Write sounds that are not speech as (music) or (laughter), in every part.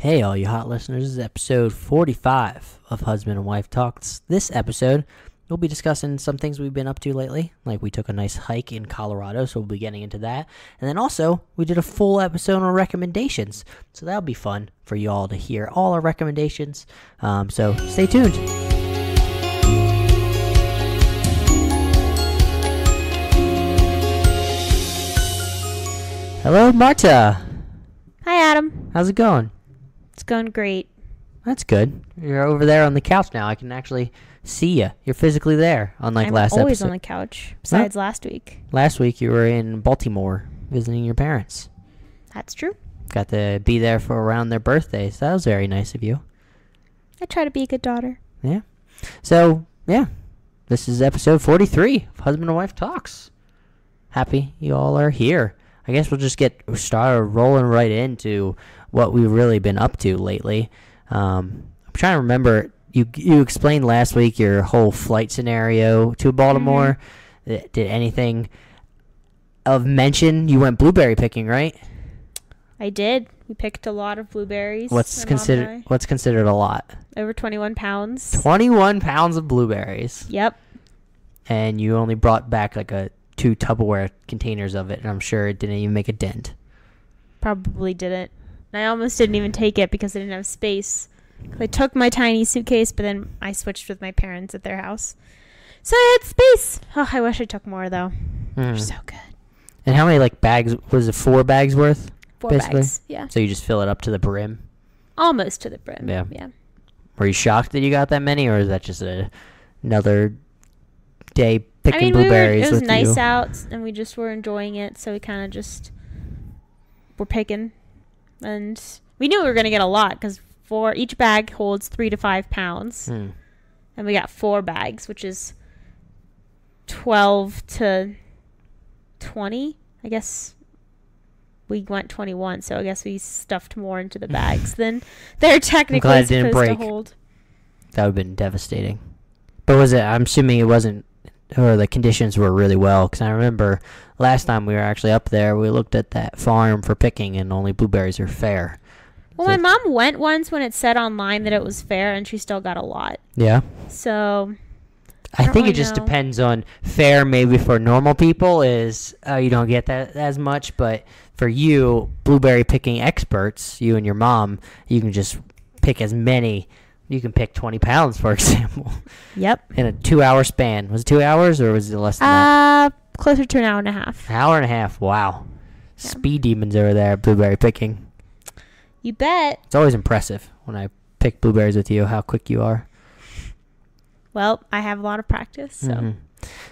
Hey, all you hot listeners, this is episode 45 of Husband and Wife Talks. This episode, we'll be discussing some things we've been up to lately. Like, we took a nice hike in Colorado, so we'll be getting into that. And then also, we did a full episode on recommendations. So that'll be fun for you all to hear all our recommendations. Um, so stay tuned. Hello, Marta. Hi, Adam. How's it going? It's going great. That's good. You're over there on the couch now. I can actually see you. You're physically there, unlike I'm last always episode. on the couch, besides last week. last week you were in Baltimore visiting your parents. That's true. Got to be there for around their birthdays. That was very nice of you. I try to be a good daughter. Yeah. So yeah, this is episode 43 of Husband and Wife Talks. Happy you all are here. I guess we'll just get started rolling right into what we've really been up to lately. Um, I'm trying to remember. You you explained last week your whole flight scenario to Baltimore. Uh, Did anything of mention? You went blueberry picking, right? I did. We picked a lot of blueberries. What's my mom and considered what's considered a lot? Over 21 pounds. 21 pounds of blueberries. Yep. and you only brought back like a two Tupperware containers of it, and I'm sure it didn't even make a dent. Probably didn't. And I almost didn't even take it because I didn't have space. I took my tiny suitcase, but then I switched with my parents at their house. So I had space. Oh, I wish I took more, though. They're Mm. so good. And how many like bags was it? Four bags worth. Four Basically. bags. Yeah. So you just fill it up to the brim. Almost to the brim. Yeah. Yeah. Were you shocked that you got that many, or is that just a, another day picking I mean, we were, blueberries it was nice you? out, and we just were enjoying it. So we kind of just were picking, and we knew we were gonna get a lot because for each bag holds three to five pounds, Hmm. and we got four bags, which is twelve to twenty. I guess we went twenty-one, so I guess we stuffed more into the (laughs) bags than they're technically supposed break. to hold. That would have been devastating. But was it? I'm assuming it wasn't, or the conditions were really well. Because I remember last time we were actually up there, we looked at that farm for picking, and only blueberries are fair. Well, So- my mom went once when it said online that it was fair, and she still got a lot. Yeah. So I, I think really it just know. depends on fair. Maybe for normal people is uh, you don't get that as much, but for you, blueberry picking experts, you and your mom, you can just pick as many. You can pick twenty pounds, for (laughs) example, Yep. in a two-hour span. Was it two hours or was it less than that? Uh, closer to an hour and a half. An hour and a half. Wow. Yeah. Speed demons over there, blueberry picking. You bet. It's always impressive when I pick blueberries with you, how quick you are. Well, I have a lot of practice, so Mhm.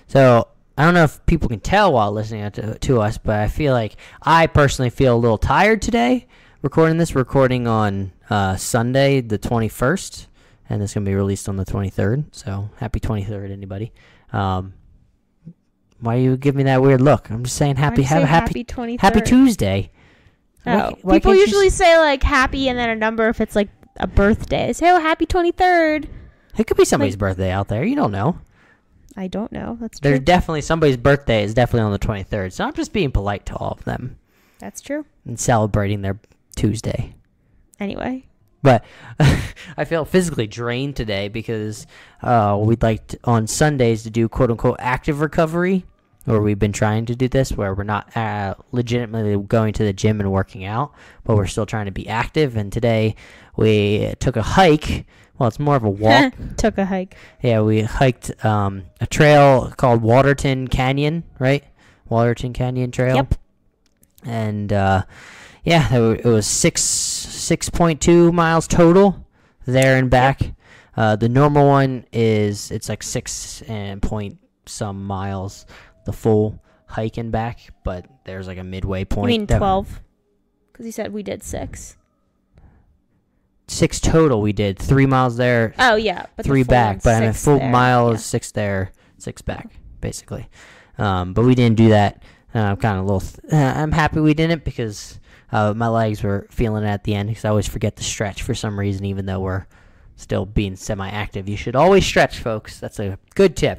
So I don't know if people can tell while listening to, to us, but I feel like I personally feel a little tired today recording this. Recording on uh, Sunday, the 21st, and it's gonna be released on the 23rd. So happy 23rd, anybody. Um, why are you give me that weird look? I'm just saying happy, have a happy, happy twenty happy Tuesday. Oh, ca- why people usually s- say like happy and then a number if it's like a birthday. They say oh happy twenty third. It could be somebody's birthday out there. You don't know. I don't know. That's There's definitely somebody's birthday is definitely on the 23rd. So I'm just being polite to all of them That's true. and celebrating their Tuesday. Anyway, But (laughs) I feel physically drained today because uh, we'd like to, on Sundays to do quote unquote active recovery, or we've been trying to do this where we're not uh, legitimately going to the gym and working out, but we're still trying to be active. And today we took a hike. Well, it's more of a (laughs) walk. took a hike. yeah, we hiked um, a trail called Waterton Canyon, right? Waterton Canyon Trail. Yep. And uh, yeah, it was six six point two miles total there and back. Uh, the normal one is it's like six and point some miles, the full hike and back. But there's like a midway point. You mean twelve? Because he said we did six. Six total. We did three miles there, Oh yeah, the three back. But I mean, full there. mile Yeah. is six there, six back, basically. Um, but we didn't do that. Uh, I'm kind of a little. Th- uh, I'm happy we didn't because uh, my legs were feeling it at the end because I always forget to stretch for some reason, even though we're still being semi-active. You should always stretch, folks. That's a good tip.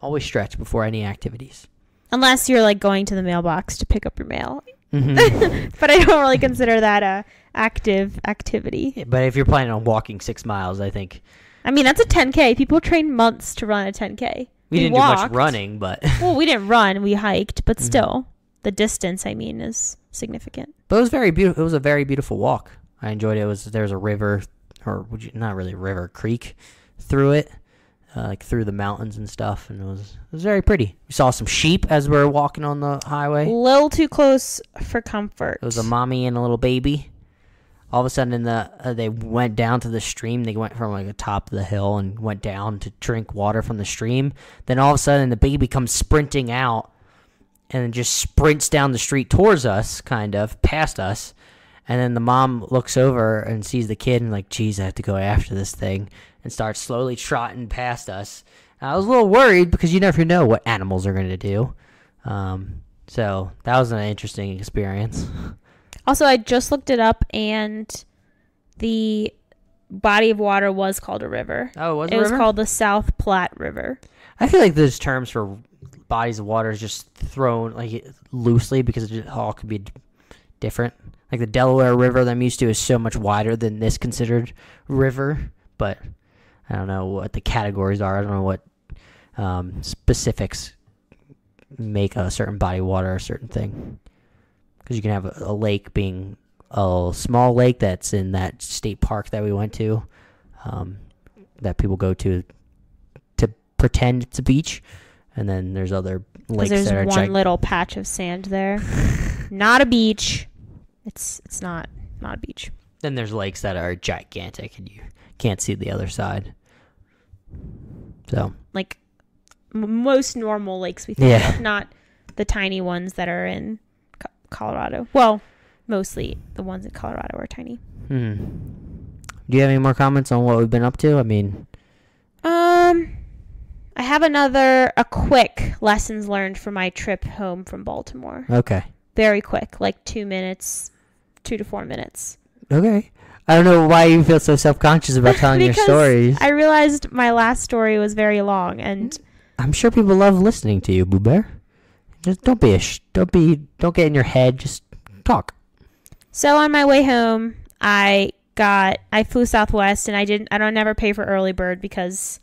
Always stretch before any activities. Unless you're like going to the mailbox to pick up your mail. Mhm. (laughs) but I don't really consider that a active activity. but if you're planning on walking six miles, I think I mean, that's a 10k. People train months to run a 10k. we, didn't do much running, but Well, we didn't run. We hiked, but (laughs) Mhm. still, the distance. I mean, is significant. but it was very beautiful. It was a very beautiful walk. I enjoyed it. it was there's a river, or would you not really river, creek through it, uh, like through the mountains and stuff, and it was it was very pretty. We saw some sheep as we were walking on the highway. A little too close for comfort. It was a mommy and a little baby. All of a sudden, in the uh, they went down to the stream. They went from like the top of the hill and went down to drink water from the stream. Then all of a sudden, the baby comes sprinting out and then just sprints down the street towards us, kind of past us. And then the mom looks over and sees the kid and like, geez, I have to go after this thing, and starts slowly trotting past us. I was a little worried because you never know what animals are going to do. Um, so that was an interesting experience. Also, I just looked it up, and the body of water was called a river. Oh, was it was called the South Platte River. I feel like those terms for bodies of water is just thrown like loosely because it all could be different. Like the Delaware River that I'm used to is so much wider than this considered river, but I don't know what the categories are. I don't know what um, specifics make a certain body of water a certain thing. Because you can have a, a lake being a small lake that's in that state park that we went to, um, that people go to to pretend it's a beach, and then there's other lakes there's that are one gig- little patch of sand there. (laughs) not a beach. It's it's not not a beach. Then there's lakes that are gigantic and you can't see the other side. So Like m- most normal lakes we think Yeah. of, not the tiny ones that are in Co- Colorado. Well, mostly the ones in Colorado are tiny. Hmm. Do you have any more comments on what we've been up to? I mean, Um, I have another a quick lessons learned from my trip home from Baltimore. okay. Very quick, like two minutes, two to four minutes. Okay. I don't know why you feel so self conscious about (laughs) telling your stories. I realized my last story was very long, and I'm sure people love listening to you, Boo Bear. Just don't be a sh- don't be don't get in your head. Just talk. so on my way home, I got I flew Southwest, and I didn't I don't never pay for early bird because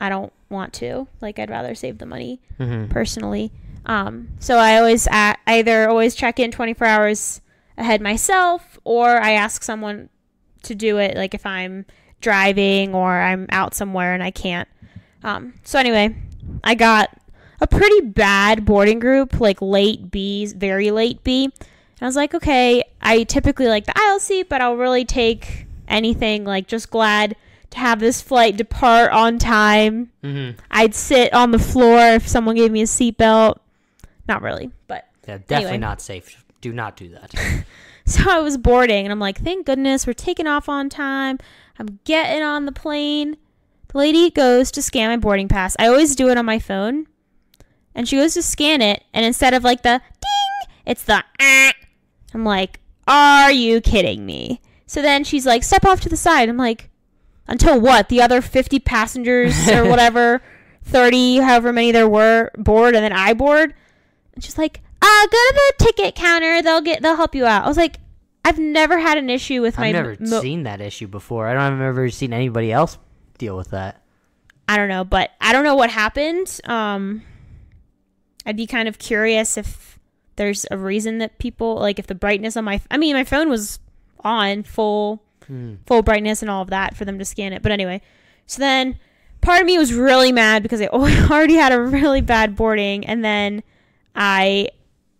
I don't want to. Like I'd rather save the money. Mm-hmm. personally. Um, so I always a either always check in 24 hours ahead myself, or I ask someone to do it. Like if I'm driving or I'm out somewhere and I can't. Um, so anyway, I got a pretty bad boarding group, like late B's, very late B. And I was like, okay, I typically like the aisle seat, but I'll really take anything. Like just glad to have this flight depart on time. Mm-hmm. I'd sit on the floor if someone gave me a seatbelt. Not really, but Yeah, definitely Anyway. not safe. Do not do that. (laughs) so I was boarding and I'm like, thank goodness we're taking off on time. I'm getting on the plane. The lady goes to scan my boarding pass. I always do it on my phone. And she goes to scan it, and instead of like the ding, it's the ah. I'm like, are you kidding me? So then she's like, step off to the side. I'm like, until what? The other 50 passengers or (laughs) whatever, 30, however many there were, board, and then I board. And she's like, uh, go to the ticket counter. They'll get, they'll help you out. I was like, I've never had an issue with my. I've never mo- seen that issue before. I don't have ever seen anybody else deal with that. I don't know, but I don't know what happened. Um, I'd be kind of curious if there's a reason that people like if the brightness on my. I mean, my phone was on full Hmm. full brightness and all of that for them to scan it. But anyway, so then part of me was really mad because I (laughs) already had a really bad boarding, and then I,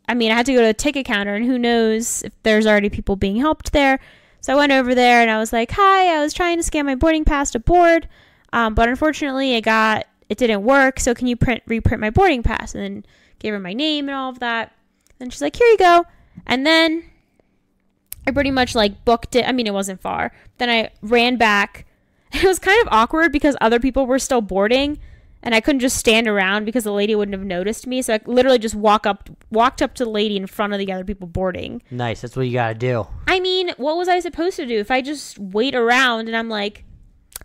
I mean, I had to go to a ticket counter, and who knows if there's already people being helped there. So I went over there and I was like, "Hi, I was trying to scan my boarding pass to board, um, but unfortunately, it got it didn't work. So can you print reprint my boarding pass?" And then gave her my name and all of that. And she's like, "Here you go." And then I pretty much like booked it. I mean, it wasn't far. Then I ran back. (laughs) It was kind of awkward because other people were still boarding, and I couldn't just stand around because the lady wouldn't have noticed me. So I literally just walk up, walked up to the lady in front of the other people boarding. Nice. That's what you gotta do. I mean, what was I supposed to do if I just wait around and I'm like,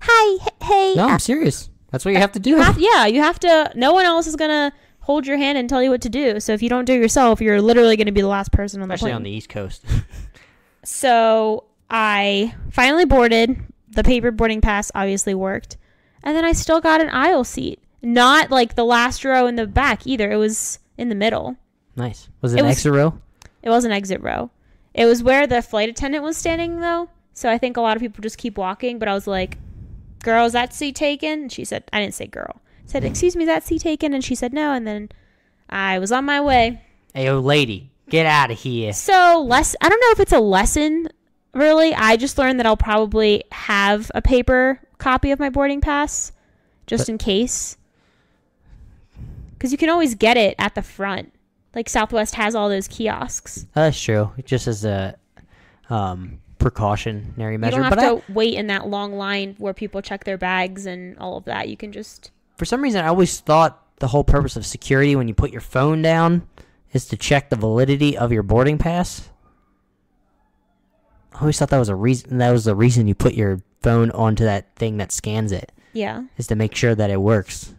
"Hi, hey, No, uh, I'm serious. That's what you have to do. have- yeah, you have to. No one else is gonna hold your hand and tell you what to do. So if you don't do it yourself, you're literally going to be the last person on the Especially plane. on the East Coast. (laughs) So I finally boarded. The paper boarding pass obviously worked. And then I still got an aisle seat. Not like the last row in the back either. It was in the middle. nice. Was it, It an was- exit row? It was an exit row. It was where the flight attendant was standing though. So I think a lot of people just keep walking, but I was like, "Girl, is that seat taken?" And she said, "I didn't say girl." I said, "Excuse me, is that seat taken?" And she said, "No." And then I was on my way. Hey, yo, lady, get out of here. So less. I don't know if it's a lesson. Really, I just learned that I'll probably have a paper copy of my boarding pass, just But- in case. Because you can always get it at the front. Like Southwest has all those kiosks. That's true. Just as a um, precautionary You measure. don't have But I, to wait in that long line where people check their bags and all of that. You can just. for some reason, I always thought the whole purpose of security when you put your phone down is to check the validity of your boarding pass. I always thought that was a reason. That was the reason you put your phone onto that thing that scans it Yeah. is to make sure that it works,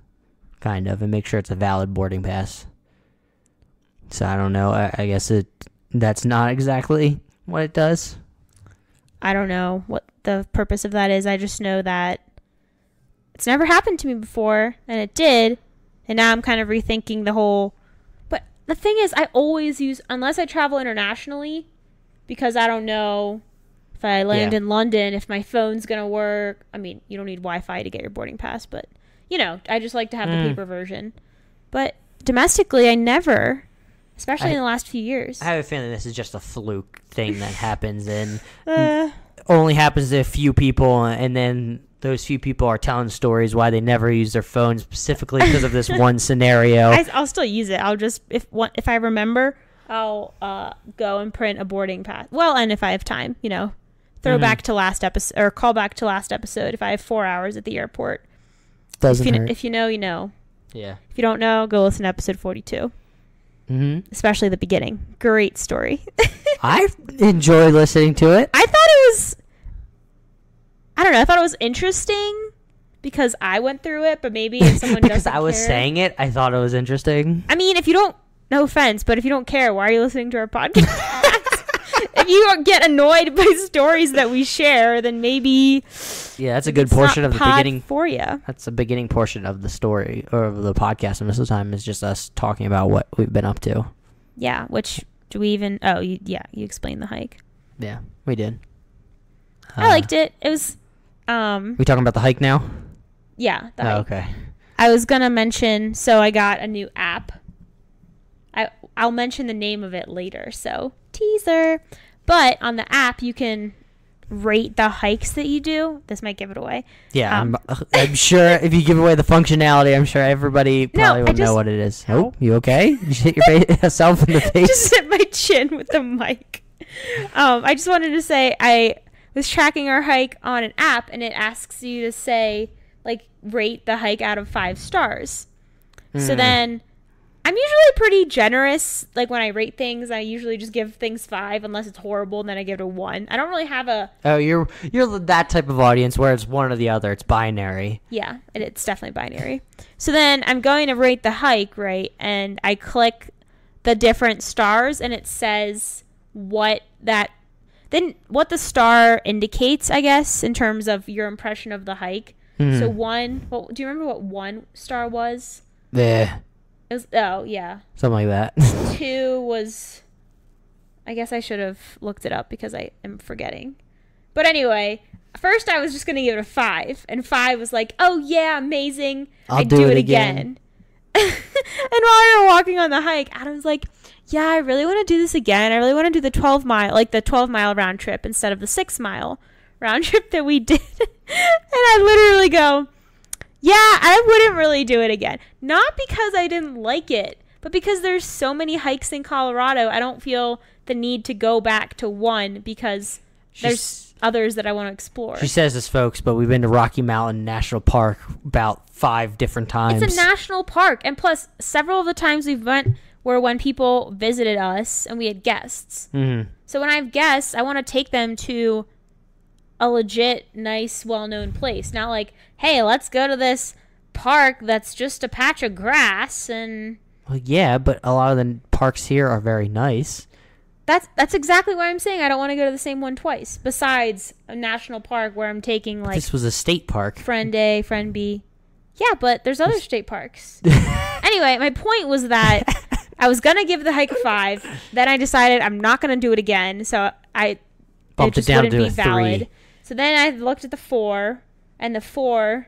kind of, and make sure it's a valid boarding pass. So I don't know. I, I guess it that's not exactly what it does. I don't know what the purpose of that is. I just know that it's never happened to me before, and it did. And now I'm kind of rethinking the whole. The thing is, I always use, unless I travel internationally, because I don't know if I land Yeah. in London, if my phone's going to work. I mean, you don't need Wi Fi to get your boarding pass, but, you know, I just like to have Mm. the paper version. But domestically, I never, especially I- in the last few years. I have a feeling this is just a fluke thing that happens and (laughs) uh, only happens to a few people, and then those few people are telling stories why they never use their phone specifically because of this (laughs) one scenario. I, I'll still use it. I'll just if one, if I remember, I'll uh, go and print a boarding pass. Well, and if I have time, you know, throw Mhm. back to last episode or call back to last episode if I have four hours at the airport. Doesn't If you, hurt. if you know, you know. yeah. If you don't know, go listen to episode forty-two, hmm especially the beginning. Great story. (laughs) I enjoy listening to it. I thought it was. I don't know. I thought it was interesting because I went through it, but maybe if someone (laughs) because I was care- saying it, I thought it was interesting. I mean, if you don't, no offense, but if you don't care, why are you listening to our podcast? (laughs) if you don't get annoyed by stories that we share, then maybe Yeah, that's a good portion of the beginning. for you. That's the beginning portion of the story or of the podcast, and most of the time is just us talking about what we've been up to. Yeah. Which do we even? Oh, you, yeah. You explained the hike. Yeah, we did. I Uh, liked it. It was, um, We talking about the hike now? yeah. The Oh, hike. okay. I was gonna mention. So I got a new app. I I'll mention the name of it later. So teaser. But on the app, you can rate the hikes that you do. This might give it away. Yeah, Um, I'm, I'm sure (laughs) if you give away the functionality, I'm sure everybody probably I will know what it is. Oh, you okay? You just hit (laughs) yourself in the (laughs) face. just hit my chin with the mic. Um, I just wanted to say I was tracking our hike on an app, and it asks you to say like rate the hike out of five stars. So Mm. then. I'm usually pretty generous. Like when I rate things, I usually just give things five unless it's horrible, and then I give it a one. I don't really have a Oh, you're you're that type of audience where it's one or the other. It's binary. Yeah, it, it's definitely binary. So then I'm going to rate the hike, right? And I click the different stars and it says what that then what the star indicates, I guess, in terms of your impression of the hike. Hmm. So one, well, do you remember what one star was? Yeah, It was oh yeah. something like that. (laughs) Two was I guess I should have looked it up because I am forgetting. But anyway, first I was just gonna give it a five, and five was like, "Oh yeah, amazing! I'll I'd do do, it it again." again." (laughs) and while we were walking on the hike, Adam's like, "Yeah, I really want to do this again. I really want to do the twelve mile, like the twelve mile round trip instead of the six mile round (laughs) trip that we did." and I literally go, "Yeah, I wouldn't really do it again. Not because I didn't like it." But because there's so many hikes in Colorado, I don't feel the need to go back to one because She's- there's others that I want to explore. She says this, folks, but we've been to Rocky Mountain National Park about five different times. It's a national park, and plus, several of the times we've went were when people visited us and we had guests. Mhm. So when I have guests, I want to take them to a legit, nice, well-known place. Not like, hey, let's go to this park that's just a patch of grass and Well, yeah, but a lot of the parks here are very nice. That's that's exactly why I'm saying I don't want to go to the same one twice. Besides a national park where I'm taking like this was a state park. friend A, friend B. Yeah, but there's other state parks. (laughs) anyway, my point was that (laughs) I was gonna give the hike a five. Then I decided I'm not gonna do it again. So I Bumped it just down wouldn't to be a valid. three. So then I looked at the four, and the four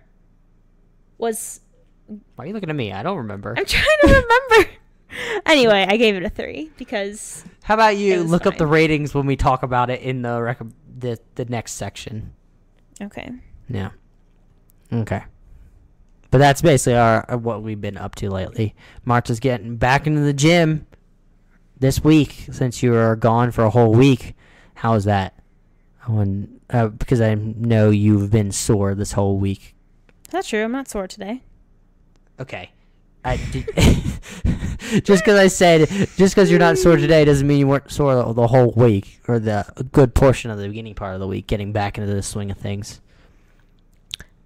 was Why are you looking at me? I don't remember. I'm trying to remember. (laughs) anyway, I gave it a three because How about you look up the ratings when we talk about it in the rec- the the next section? okay. Yeah. Okay. But that's basically our uh, what we've been up to lately. Marta's getting back into the gym this week since you were gone for a whole week. How is that? When, uh, because I know you've been sore this whole week. That's true. I'm not sore today. Okay. I did, (laughs) just because I said just because you're not sore today doesn't mean you weren't sore the, the whole week or the a good portion of the beginning part of the week. Getting back into the swing of things.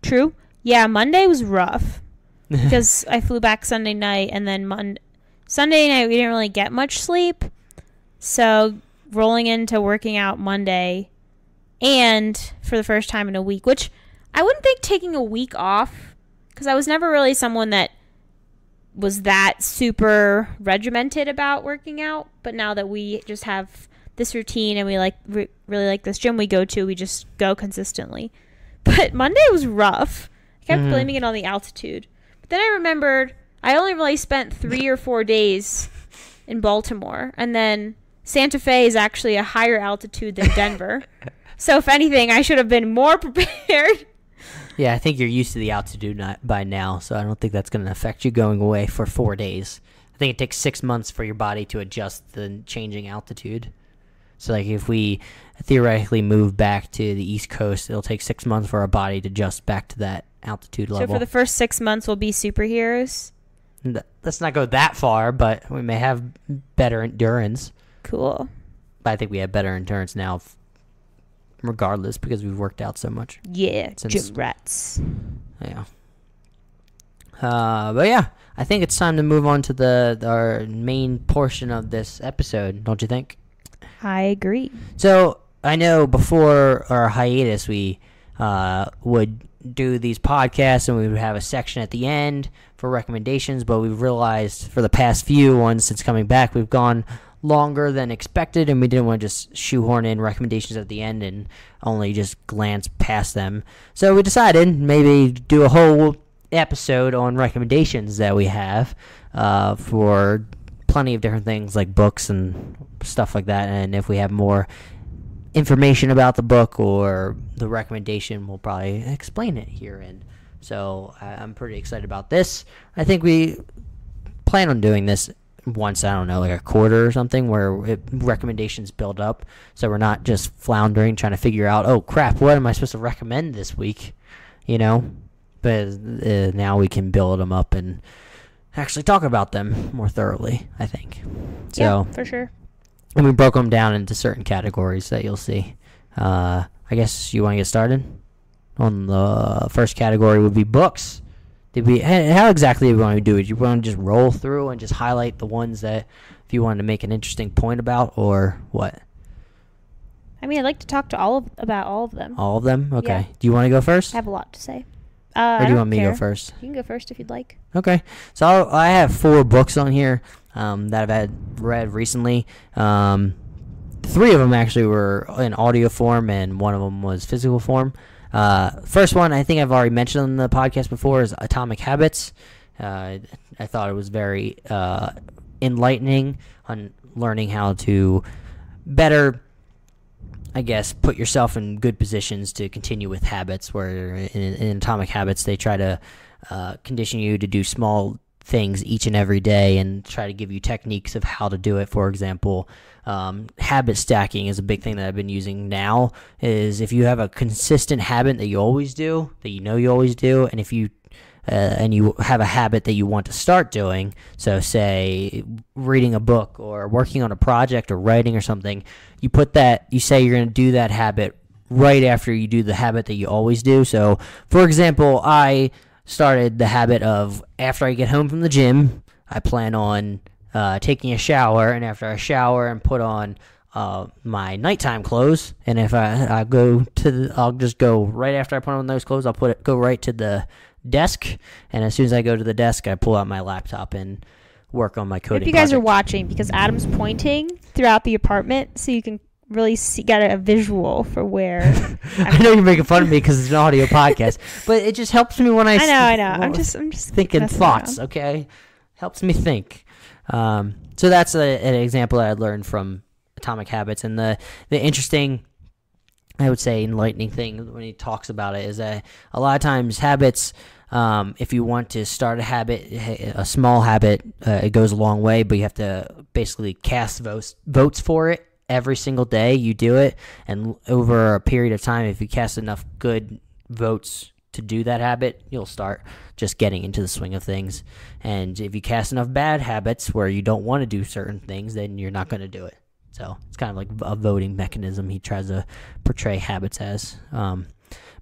True. Yeah, Monday was rough (laughs) because I flew back Sunday night and then Mon- Sunday night we didn't really get much sleep. So rolling into working out Monday and for the first time in a week, which I wouldn't think taking a week off because I was never really someone that was that super regimented about working out. But now that we just have this routine and we like re- really like this gym we go to, we just go consistently. But Monday was rough. I kept Mhm. blaming it on the altitude. But then I remembered I only really spent three or four days in Baltimore. And then Santa Fe is actually a higher altitude than Denver. (laughs) so if anything, I should have been more (laughs) prepared. Yeah, I think you're used to the altitude by now, so I don't think that's going to affect you going away for four days. I think it takes six months for your body to adjust the changing altitude. So, like, if we theoretically move back to the East Coast, it'll take six months for our body to adjust back to that altitude level. So for the first six months, we'll be superheroes. Let's not go that far, but we may have better endurance. Cool. But I think we have better endurance now, regardless, because we've worked out so much. Yeah, Since- gym rats. Yeah. Uh, but yeah, I think it's time to move on to the our main portion of this episode. Don't you think? I agree. So I know before our hiatus, we uh, would do these podcasts and we would have a section at the end for recommendations. But we've realized for the past few ones since coming back, we've gone longer than expected, and we didn't want to just shoehorn in recommendations at the end and only just glance past them. So we decided maybe do a whole episode on recommendations that we have uh, for plenty of different things like books and stuff like that. And if we have more information about the book or the recommendation, we'll probably explain it here. And so I'm pretty excited about this. I think we plan on doing this once I don't know, like a quarter or something, where it, recommendations build up, so we're not just floundering trying to figure out, oh crap, what am I supposed to recommend this week, you know? But uh, now we can build them up and actually talk about them more thoroughly. I think. So yeah, for sure. And we broke them down into certain categories that you'll see. Uh, I guess you want to get started. On the first category would be books. Did we? How exactly do we want to do it? You want to just roll through and just highlight the ones that, if you wanted to make an interesting point about, or what? I mean, I'd like to talk to all of, about all of them. All of them? Okay. Yeah. Do you want to go first, I have a lot to say. Uh, or do you want me to go first? You can go first if you'd like. Okay, so I'll, I have four books on here um, that I've had read recently. Um, three of them actually were in audio form, and one of them was physical form. Uh, first one, I think I've already mentioned on the podcast before, is Atomic Habits. Uh, I thought it was very uh, enlightening on learning how to better I guess, put yourself in good positions to continue with habits. Where in, in Atomic Habits, they try to uh, condition you to do small things each and every day and try to give you techniques of how to do it. For example, um, habit stacking is a big thing that I've been using now. Is if you have a consistent habit that you always do, that you know you always do, and if you uh, and you have a habit that you want to start doing, so say reading a book or working on a project or writing or something, you put that, you say you're going to do that habit right after you do the habit that you always do. So, for example, I started the habit of after I get home from the gym, I plan on uh, taking a shower, and after I shower and put on uh, my nighttime clothes, and if I, I go to, the, I'll just go right after I put on those clothes. I'll put it go right to the desk, and as soon as I go to the desk, I pull out my laptop and work on my coding. If you guys are watching, because Adam's pointing throughout the apartment, so you can really see, get a visual for where. (laughs) I know you're making fun of me because it's an audio podcast, (laughs) but it just helps me when I. I know, I know. I'm just, I'm just thinking thoughts. around. Okay, helps me think. Um, so that's a, an example that I learned from Atomic Habits, and the the interesting, I would say, enlightening thing when he talks about it is that a lot of times habits. Um, if you want to start a habit, a small habit, uh, it goes a long way, but you have to basically cast votes votes for it every single day. You do it, and over a period of time, if you cast enough good votes to do that habit, you'll start just getting into the swing of things. And if you cast enough bad habits where you don't want to do certain things, then you're not going to do it. So it's kind of like a voting mechanism he tries to portray habits as. Um,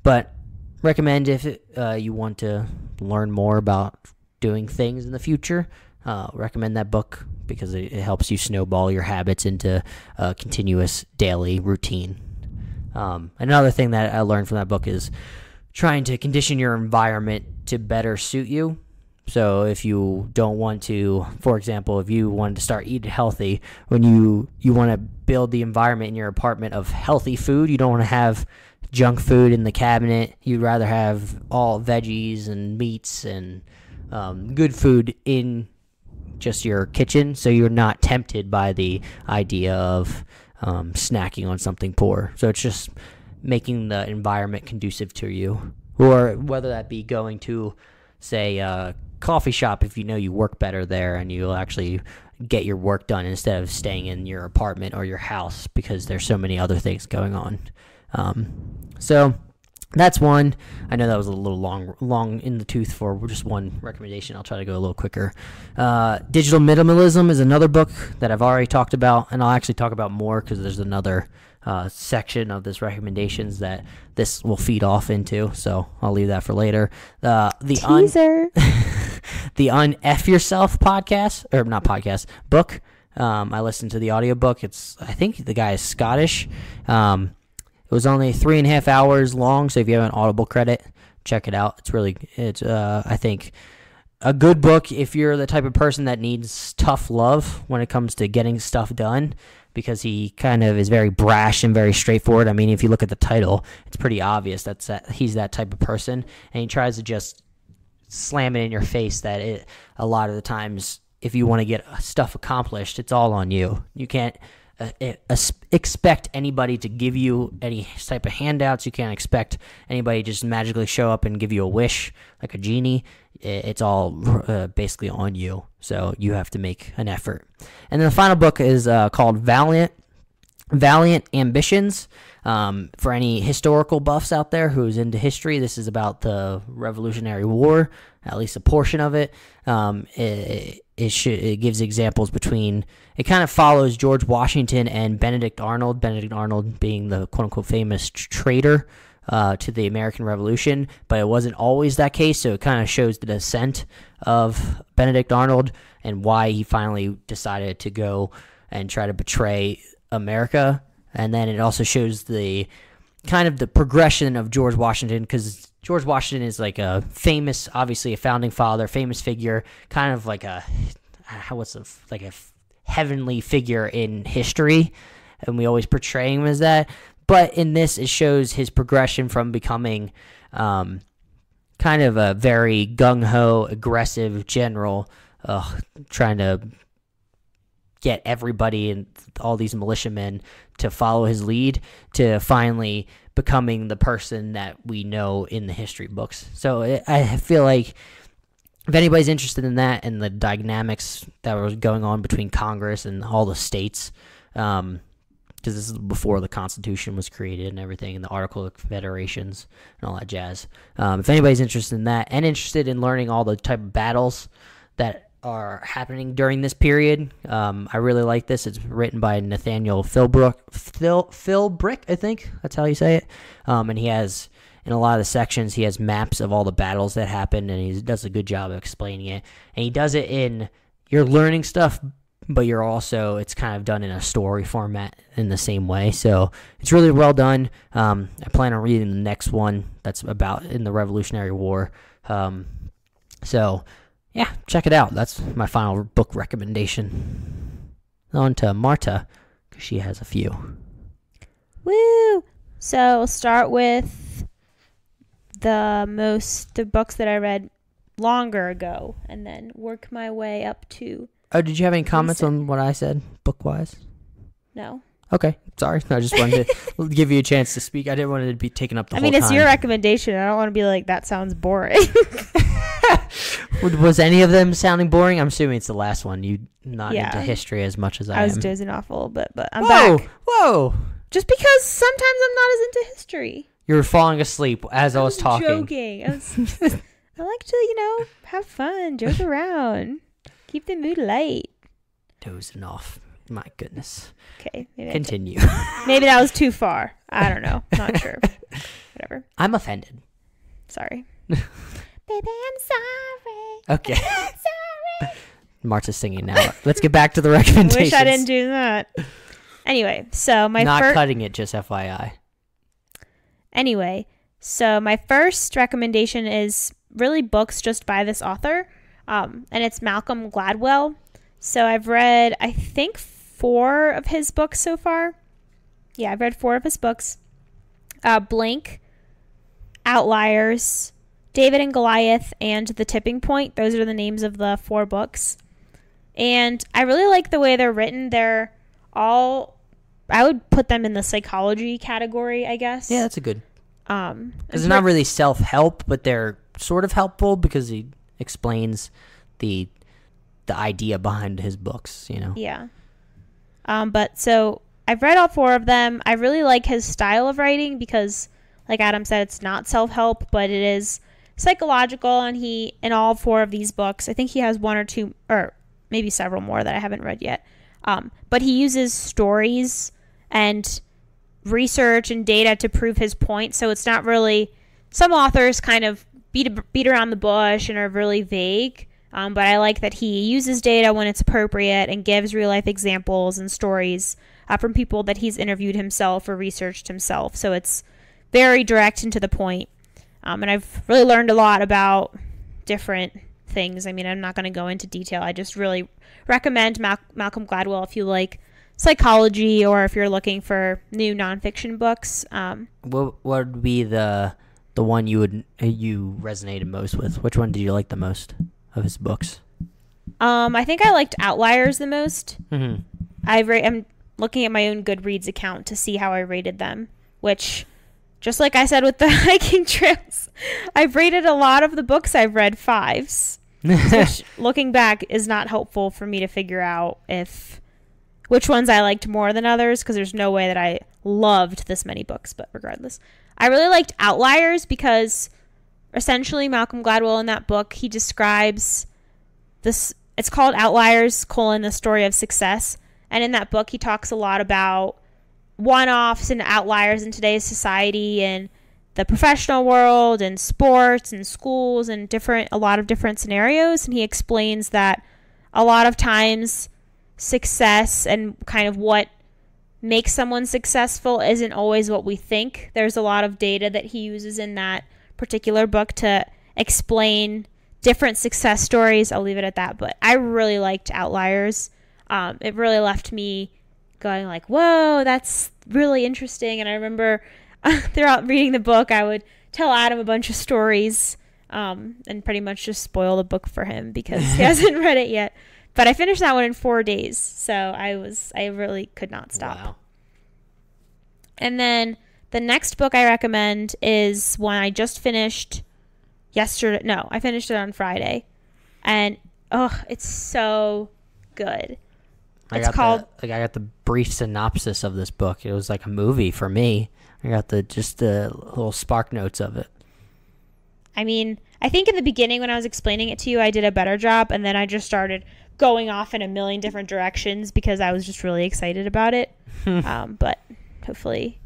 but recommend if uh, you want to learn more about doing things in the future, uh, recommend that book because it, it helps you snowball your habits into a continuous daily routine. Um, another thing that I learned from that book is trying to condition your environment to better suit you. So if you don't want to, for example, if you wanted to start eating healthy, when you you want to build the environment in your apartment of healthy food, you don't want to have junk food in the cabinet. You'd rather have all veggies and meats and um, good food in just your kitchen, so you're not tempted by the idea of um, snacking on something poor. So it's just making the environment conducive to you, or whether that be going to, say, a coffee shop if you know you work better there and you'll actually get your work done instead of staying in your apartment or your house because there's so many other things going on. Um, so that's one. I know that was a little long, long in the tooth for just one recommendation. I'll try to go a little quicker. Uh, Digital Minimalism is another book that I've already talked about, and I'll actually talk about more because there's another uh, section of this recommendations that this will feed off into. So I'll leave that for later. Uh, the un- (laughs) the Un F Yourself podcast, or not podcast, book. Um, I listened to the audiobook. It's, I think the guy is Scottish. Um, it was only three and a half hours long, so if you have an Audible credit, check it out. It's really, it's, uh, I think, a good book if you're the type of person that needs tough love when it comes to getting stuff done because he kind of is very brash and very straightforward. I mean, if you look at the title, it's pretty obvious that's that he's that type of person and he tries to just slam it in your face that it a lot of the times if you want to get stuff accomplished, it's all on you. You can't expect anybody to give you any type of handouts. You can't expect anybody just magically show up and give you a wish like a genie. It's all uh, basically on you. So you have to make an effort. And then the final book is uh, called Valiant. Valiant Ambitions. Um, for any historical buffs out there who's into history, this is about the Revolutionary War, at least a portion of it. Um, it, it, it gives examples between, it kind of follows George Washington and Benedict Arnold, Benedict Arnold being the quote unquote famous traitor uh, to the American Revolution, but it wasn't always that case, so it kind of shows the descent of Benedict Arnold and why he finally decided to go and try to betray America. And then it also shows the kind of the progression of George Washington because George Washington is like a famous, obviously a founding father, famous figure, kind of like a what's a like a heavenly figure in history, and we always portray him as that. But in this, it shows his progression from becoming um, kind of a very gung ho, aggressive general, uh, trying to get everybody and all these militiamen to follow his lead to finally becoming the person that we know in the history books. So I feel like if anybody's interested in that and the dynamics that was going on between Congress and all the states, um, because this is before the Constitution was created and everything, and the Article of Confederations and all that jazz. Um, if anybody's interested in that and interested in learning all the type of battles that are happening during this period. Um, I really like this. It's written by Nathaniel Philbrook, Phil, Philbrick, I think that's how you say it. Um, and he has in a lot of the sections he has maps of all the battles that happened, and he does a good job of explaining it. And he does it in you're learning stuff, but you're also it's kind of done in a story format in the same way. So it's really well done. Um, I plan on reading the next one that's about in the Revolutionary War. Um, so yeah, check it out. That's my final book recommendation. On to Marta because she has a few. Woo! So we'll start with the most the books that I read longer ago, and then work my way up to Oh, did you have any comments Recent. on what I said book wise? no. Okay, sorry. I just wanted to (laughs) give you a chance to speak. I didn't want it to be taken up the I mean, it's time. your recommendation. I don't want to be like that sounds boring. (laughs) Was- Was any of them sounding boring? I'm assuming it's the last one. You not Yeah. into history as much as I, I was am. dozing off a little bit, but I'm whoa, back. whoa! Just because sometimes I'm not as into history. You were falling asleep as I was I'm talking. Joking. I, was, (laughs) I like to, you know, have fun, joke around, keep the mood light. Dozing off. My goodness. Okay, maybe, Continue. maybe that was too far. I don't know. Not (laughs) sure. Whatever. I'm offended. Sorry. (laughs) Baby, I'm sorry. Okay. (laughs) I'm sorry. (laughs) Marta's singing now. Let's get back to the I (laughs) recommendations. wish I didn't do that. Anyway, so my not first. cutting it, just FYI. Anyway, so my first recommendation is really books just by this author, um, and it's Malcolm Gladwell. So I've read, I think, four of his books so far. Yeah, I've read four of his books. Uh, Blink, Outliers, David and Goliath, and The Tipping Point. Those are the names of the four books. And I really like the way they're written. They're all, I would put them in the psychology category, I guess. Yeah, that's a good. Um, Because they're not really self help, but they're sort of helpful because he explains the the idea behind his books. You know. Yeah. Um, but so I've read all four of them. I really like his style of writing because, like Adam said, it's not self help, but it is psychological. And he, in all four of these books, I think he has one or two, or maybe several more that I haven't read yet. Um, but he uses stories and research and data to prove his point. So it's not really. Some authors kind of beat beat around the bush and are really vague. Um, but I like that he uses data when it's appropriate and gives real life examples and stories uh, from people that he's interviewed himself or researched himself. So it's very direct and to the point. Um, and I've really learned a lot about different things. I mean, I'm not going to go into detail. I just really recommend Mal- Malcolm Gladwell if you like psychology or if you're looking for new nonfiction books. Um, What what would be the the one you would you resonated most with? Which one did you like the most of his books? um, I think I liked Outliers the most. Mm-hmm. I ra- I'm looking at my own Goodreads account to see how I rated them, which, just like I said with the (laughs) hiking trails, I've rated a lot of the books I've read fives, which, (laughs) looking back, is not helpful for me to figure out if which ones I liked more than others because there's no way that I loved this many books. But regardless, I really liked Outliers because essentially Malcolm Gladwell in that book he describes this. It's called Outliers: colon the story of success, and in that book he talks a lot about one-offs and outliers in today's society and the professional world and sports and schools and different a lot of different scenarios and he explains that a lot of times success and kind of what makes someone successful isn't always what we think. There's a lot of data that he uses in that particular book to explain different success stories. I'll leave it at that. But I really liked Outliers. Um, it really left me going like, "Whoa, that's really interesting." And I remember (laughs) throughout reading the book, I would tell Adam a bunch of stories um, and pretty much just spoil the book for him because he (laughs) hasn't read it yet. But I finished that one in four days, so I was I really could not stop. Wow. And then the next book I recommend is one I just finished yesterday. No, I finished it on Friday, and oh, it's so good. I It's got called- the, like I got the brief synopsis of this book. It was like a movie for me. I got the just the little spark notes of it. I mean, I think in the beginning when I was explaining it to you, I did a better job, and then I just started going off in a million different directions because I was just really excited about it. (laughs) um, but hopefully,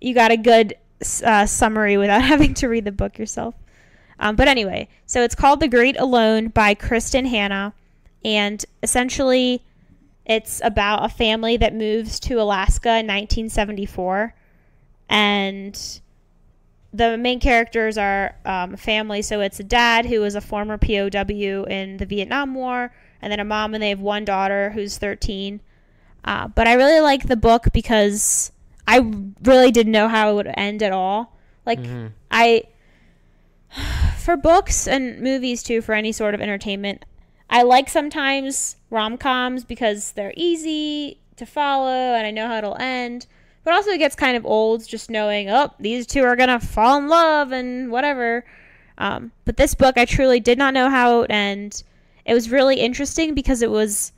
you got a good uh, summary without (laughs) having to read the book yourself. Um, but anyway, so it's called The Great Alone by Kristin Hannah, and essentially it's about a family that moves to Alaska in 1974 and the main characters are um, a family. So it's a dad who was a former POW in the Vietnam War and then a mom and they have one daughter who's 13 uh, but I really like the book because I really didn't know how it would end at all. Like Mhm. I (sighs) for books and movies too for any sort of entertainment I like sometimes rom-coms because they're easy to follow and I know how it'll end but also it gets kind of old just knowing oh these two are gonna fall in love and whatever. Um, but this book I truly did not know how it end. It was really interesting because it was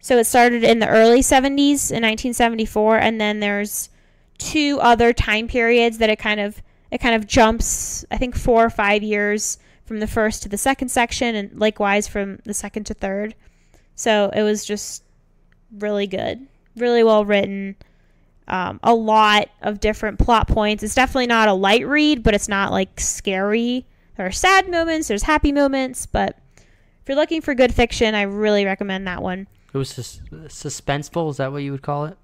so it started in the early 70s in 1974 and then there's two other time periods that it kind of it kind of jumps i think four or five years from the first to the second section and likewise from the second to third so it was just really good really well written um, a lot of different plot points it's definitely not a light read but it's not like scary there are sad moments there's happy moments but if you're looking for good fiction i really recommend that one It was sus- suspenseful. Is that what you would call it?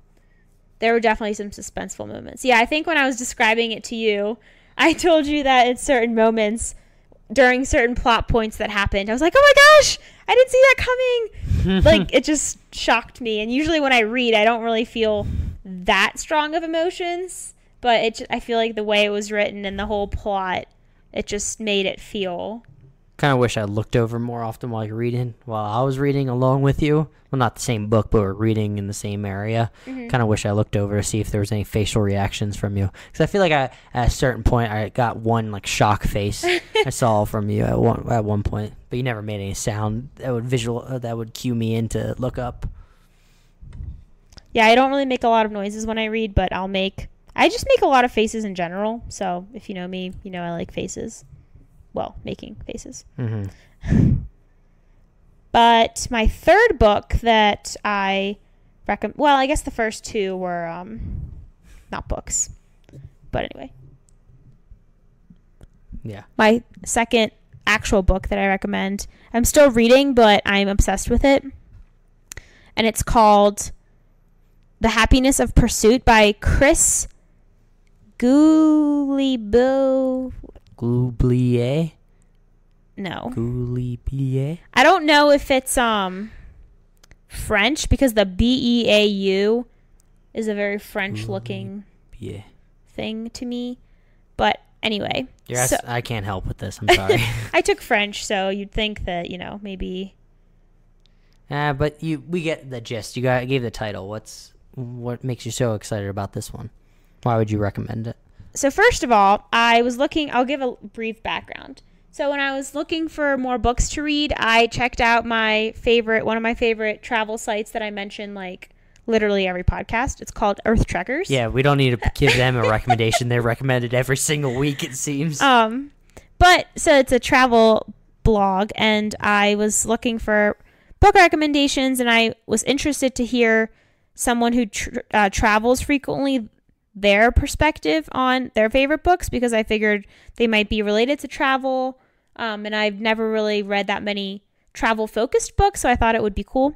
there were definitely some suspenseful moments. Yeah, I think when I was describing it to you, (laughs) I told you that at certain moments during certain plot points that happened, I was like, "Oh my gosh, I didn't see that coming." (laughs) like it just shocked me. And usually when I read, I don't really feel that strong of emotions, but it, I feel like the way it was written and the whole plot, it just made it feel kind of wish I looked over more often while you're reading. While I was reading along with you, well, not the same book, but we're reading in the same area. Mm-hmm. Kind of wish I looked over to see if there was any facial reactions from you, because I feel like I, at a certain point, I got one like shock face I (laughs) saw from you at one at one point, but you never made any sound that would visual uh, that would cue me in to look up. Yeah, I don't really make a lot of noises when I read, but I'll make I just make a lot of faces in general. So if you know me, you know I like faces. Well, making faces. hmm (laughs) But my third book that I recommend well, I guess the first two were um not books. But anyway, Yeah. my second actual book that I recommend. I'm still reading, but I'm obsessed with it. And it's called The Happiness of Pursuit by Chris Goulibo. Goublier. No. Goulier. I don't know if it's um French because the B E A U is a very French looking Yeah. thing to me. But anyway, ask- so- I can't help with this. I'm sorry. (laughs) I took French, so you'd think that, you know, maybe Uh, but you, we get the gist. You got gave the title. What's what makes you so excited about this one? Why would you recommend it? So first of all, I was looking. I'll give a brief background. So when I was looking for more books to read, I checked out my favorite, one of my favorite travel sites that I mention like literally every podcast. It's called Earth Trekkers. Yeah, we don't need to give them a recommendation. They're recommended every single week. It seems. Um, but so it's a travel blog, and I was looking for book recommendations, and I was interested to hear someone who tr- uh, travels frequently their perspective on their favorite books because I figured they might be related to travel. Um, and I've never really read that many travel focused books, so I thought it would be cool.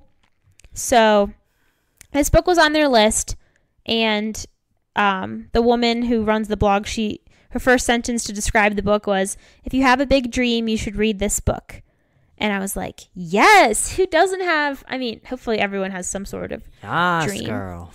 So this book was on their list, and um, the woman who runs the blog, she her first sentence to describe the book was, "If you have a big dream, you should read this book." And I was like, "Yes, who doesn't have? I mean, hopefully everyone has some sort of yes, dream. girl.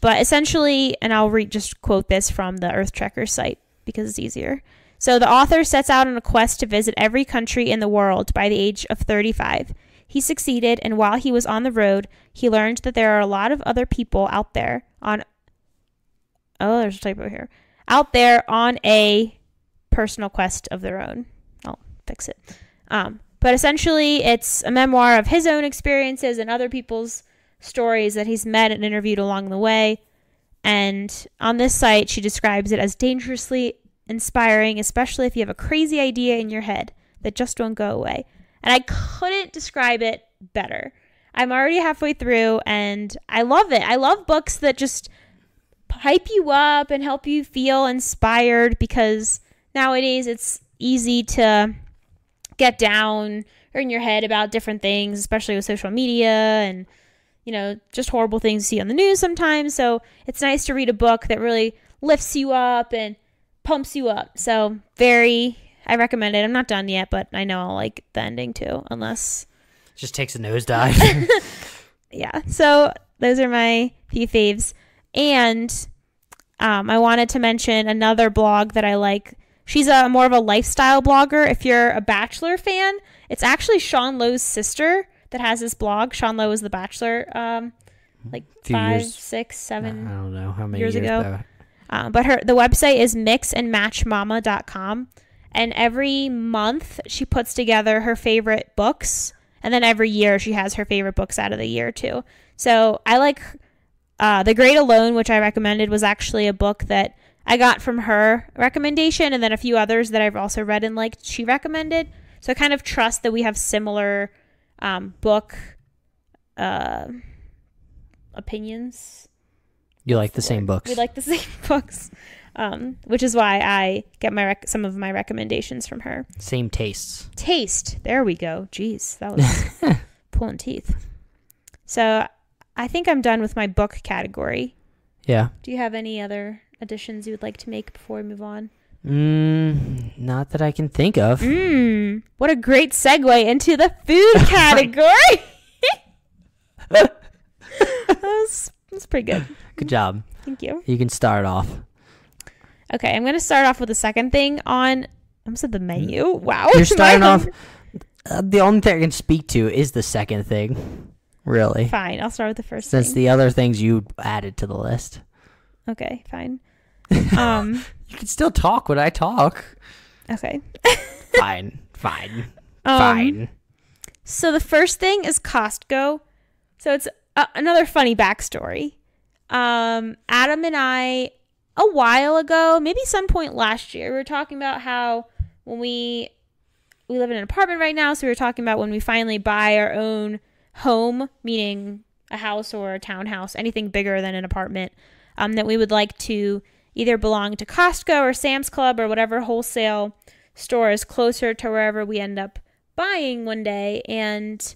But essentially, and I'll read just quote this from the Earth Trekker site because it's easier. So the author sets out on a quest to visit every country in the world by the age of 35. He succeeded, and while he was on the road, he learned that there are a lot of other people out there on. Oh, there's a typo here. Out there on a personal quest of their own. I'll fix it. Um, but essentially, it's a memoir of his own experiences and other people's stories that he's met and interviewed along the way. And on this site, she describes it as dangerously inspiring, especially if you have a crazy idea in your head that just won't go away. And I couldn't describe it better. I'm already halfway through and I love it. I love books that just hype you up and help you feel inspired because nowadays it's easy to get down are in your head about different things, especially with social media and you know, just horrible things to see on the news sometimes. So it's nice to read a book that really lifts you up and pumps you up. So very I recommend it. I'm not done yet, but I know I'll like the ending too, unless it Just takes a nosedive. (laughs) (laughs) yeah. So those are my few faves. And um, I wanted to mention another blog that I like. She's a more of a lifestyle blogger. If you're a Bachelor fan, it's actually Sean Lowe's sister that has this blog. Sean Lowe was the Bachelor, um, like Few five, years- six, I don't know how many years years, ago. Uh, but her the website is mixandmatchmama.com, and every month she puts together her favorite books, and then every year she has her favorite books out of the year too. So I like uh, The Great Alone, which I recommended, was actually a book that I got from her recommendation, and then a few others that I've also read and liked. She recommended, so I kind of trust that we have similar um, book uh, opinions. You like the same books. We like the (laughs) same books, um, which is why I get my rec- some of my recommendations from her. same tastes. Taste. There we go. Jeez, that was (laughs) pulling teeth. So I think I'm done with my book category. Yeah. Do you have any other additions you would like to make before we move on? Mm, not that I can think of. Mmm. What a great segue into the food (laughs) category. (laughs) that was, that's pretty good. Good job. Thank you. You can start off. Okay, I'm gonna start off with the second thing on. I almost said the menu. (laughs) Wow, You're starting off. Uh, the only thing I can speak to is the second thing. Really. Fine, I'll start with the first Since thing. the other things you added to the list. okay, fine. Um. You can still talk when I talk. Okay. (laughs) Fine. Fine. Um, Fine. So the first thing is Costco. So it's uh, another funny backstory. Um, Adam and I, a while ago, maybe some point last year, we were talking about how when we we live in an apartment right now, so we were talking about when we finally buy our own home, meaning a house or a townhouse, anything bigger than an apartment, um, that we would like to either belong to Costco or Sam's Club or whatever wholesale store is closer to wherever we end up buying one day. And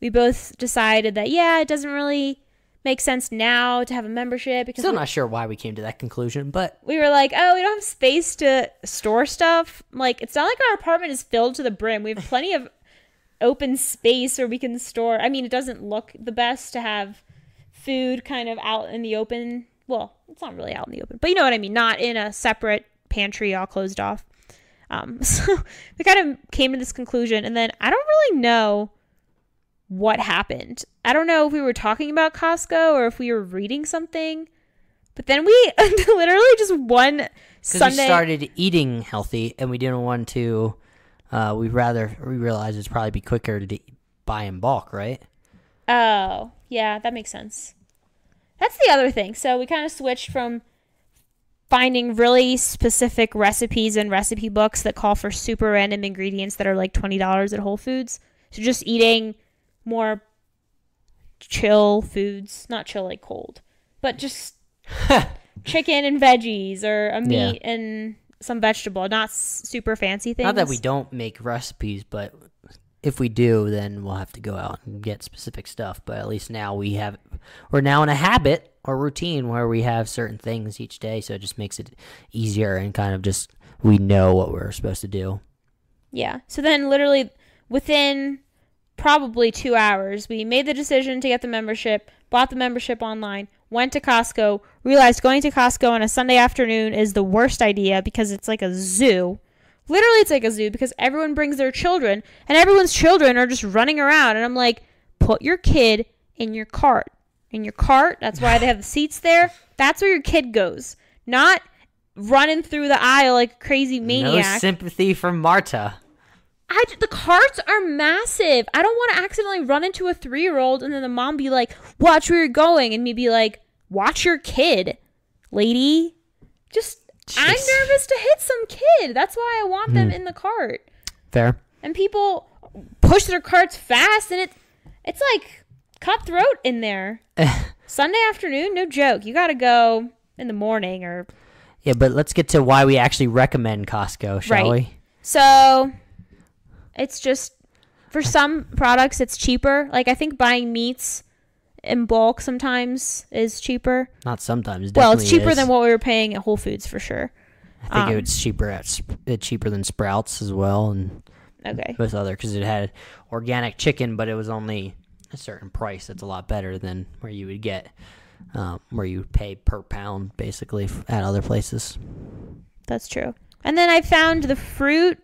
we both decided that, yeah, it doesn't really make sense now to have a membership because Still not sure why we came to that conclusion, but we were like, oh, we don't have space to store stuff. Like, it's not like our apartment is filled to the brim. We have plenty of open space where we can store. I mean, it doesn't look the best to have food kind of out in the open. Well, it's not really out in the open, but you know what I mean. Not in a separate pantry all closed off. Um, (laughs) so we kind of came to this conclusion, and then I don't really know what happened. I don't know if we were talking about Costco or if we were reading something. But then we (laughs) literally just one Sunday. we started eating healthy and we didn't want to. Uh, we'd rather we realized it'd probably be quicker to buy in bulk, right? Oh, yeah, that makes sense. That's the other thing. So we kind of switched from finding really specific recipes and recipe books that call for super random ingredients that are like $20 at Whole Foods to just eating more chill foods, not chill like cold, but just (laughs) chicken and veggies or a Yeah. meat and some vegetable, not super fancy things. Not that we don't make recipes, but if we do, then we'll have to go out and get specific stuff. But at least now we have, we're now in a habit or routine where we have certain things each day, so it just makes it easier and kind of just we know what we're supposed to do. Yeah. So then, literally, within probably two hours, we made the decision to get the membership, bought the membership online, went to Costco, realized going to Costco on a Sunday afternoon is the worst idea because it's like a zoo. Literally, it's like a zoo because everyone brings their children, and everyone's children are just running around. And I'm like, put your kid in your cart. In your cart. That's why they have the seats there. (sighs) That's where your kid goes. Not running through the aisle like a crazy maniac. No sympathy for Marta. I, the carts are massive. I don't want to accidentally run into a three year old and then the mom be like, watch where you're going. And me be like, watch your kid, lady. Just, I'm nervous to hit some kid. That's why I want them hmm. in the cart. Fair. And people push their carts fast and it, it's like cutthroat in there. (laughs) Sunday afternoon, no joke. You got to go in the morning or Yeah, but let's get to why we actually recommend Costco, shall Right. we? So it's just For some products, it's cheaper. Like I think buying meats in bulk sometimes is cheaper. Not sometimes. well, it's cheaper is. than what we were paying at Whole Foods for sure. I think um, it's cheaper at uh, cheaper than Sprouts as well, and Okay. with other because it had organic chicken, but it was only a certain price. That's a lot better than where you would get um, where you pay per pound basically at other places. That's true. And then I found the fruit.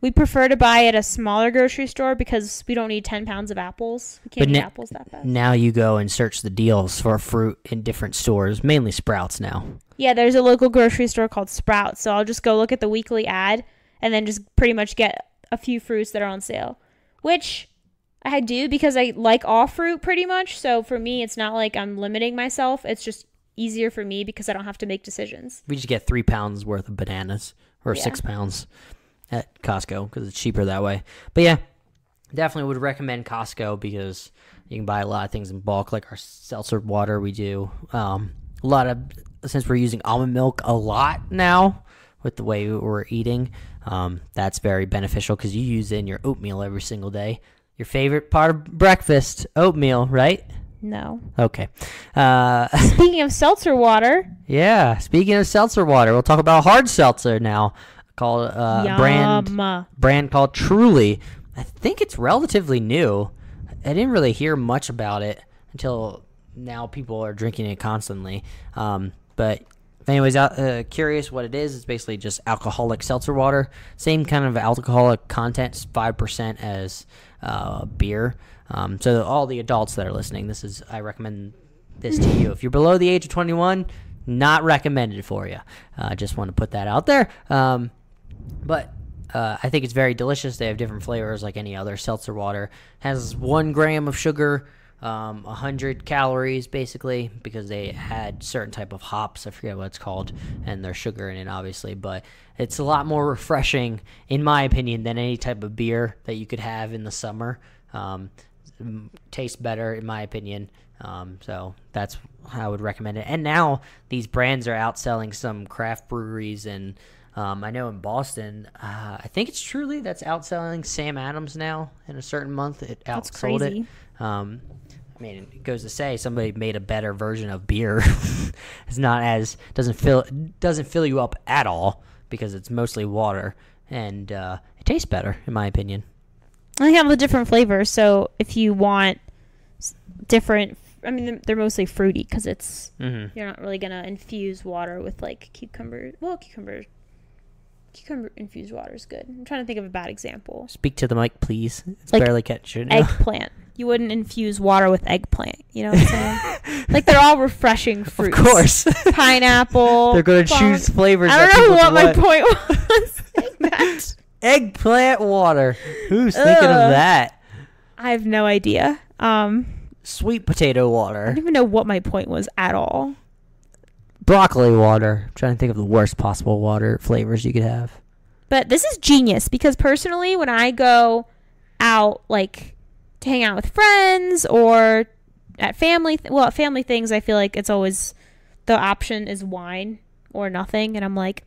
We prefer to buy at a smaller grocery store because we don't need 10 pounds of apples. We can't But eat na- apples that fast. Now you go and search the deals for fruit in different stores, mainly Sprouts now. Yeah, there's a local grocery store called Sprouts. So I'll just go look at the weekly ad and then just pretty much get a few fruits that are on sale, which I do because I like all fruit pretty much. So for me, it's not like I'm limiting myself. It's just easier for me because I don't have to make decisions. We just get three pounds worth of bananas or Yeah. six pounds at Costco because it's cheaper that way. But yeah, definitely would recommend Costco because you can buy a lot of things in bulk, like our seltzer water. We do um, a lot of since we're using almond milk a lot now with the way we're eating. Um, that's very beneficial because you use it in your oatmeal every single day. Your favorite part of breakfast, oatmeal, right? No. Okay. Uh, (laughs) Speaking of seltzer water, Yeah, speaking of seltzer water, we'll talk about hard seltzer now. Called uh, brand brand called Truly. I think it's relatively new. I didn't really hear much about it until now. People are drinking it constantly. Um, but if anybody's out, uh, curious what it is, it's basically just alcoholic seltzer water. Same kind of alcoholic content, five percent as uh, beer. Um, so all the adults that are listening, this is I recommend this to you. If you're below the age of 21, not recommended for you. I uh, just want to put that out there. Um, but uh, I think it's very delicious. They have different flavors like any other seltzer water. Has one gram of sugar, um, 100 calories basically because they had certain type of hops. I forget what it's called, and there's sugar in it obviously. But it's a lot more refreshing, in my opinion, than any type of beer that you could have in the summer. Um, tastes better in my opinion. Um, so that's how I would recommend it. And now these brands are outselling some craft breweries, and um, I know in Boston, uh, I think it's Truly that's outselling Sam Adams now in a certain month. It That's outsold crazy. it. Um, I mean, it goes to say somebody made a better version of beer. (laughs) it's not as doesn't fill doesn't fill you up at all because it's mostly water, and uh, it tastes better in my opinion. I have the different flavors. So if you want different, I mean, they're- they're mostly fruity because it's Mm-hmm. you're not really gonna infuse water with like cucumber. Well, cucumber, cucumber infused water is good. I'm trying to think of a bad example. Speak to the mic, please. It's Like barely catching. it. Eggplant. You wouldn't infuse water with eggplant. You know what I'm saying? (laughs) like they're all refreshing fruits. Of course. (laughs) Pineapple. They're going to plum- choose flavors. I don't know what my want. point (laughs) was. saying that. Eggplant water. Who's thinking of that? I have no idea. Um, Sweet potato water. I don't even know what my point was at all. Broccoli water. I'm trying to think of the worst possible water flavors you could have. But this is genius because personally, when I go out, like to hang out with friends or at family, th- well, at family things, I feel like it's always the option is wine or nothing, and I'm like,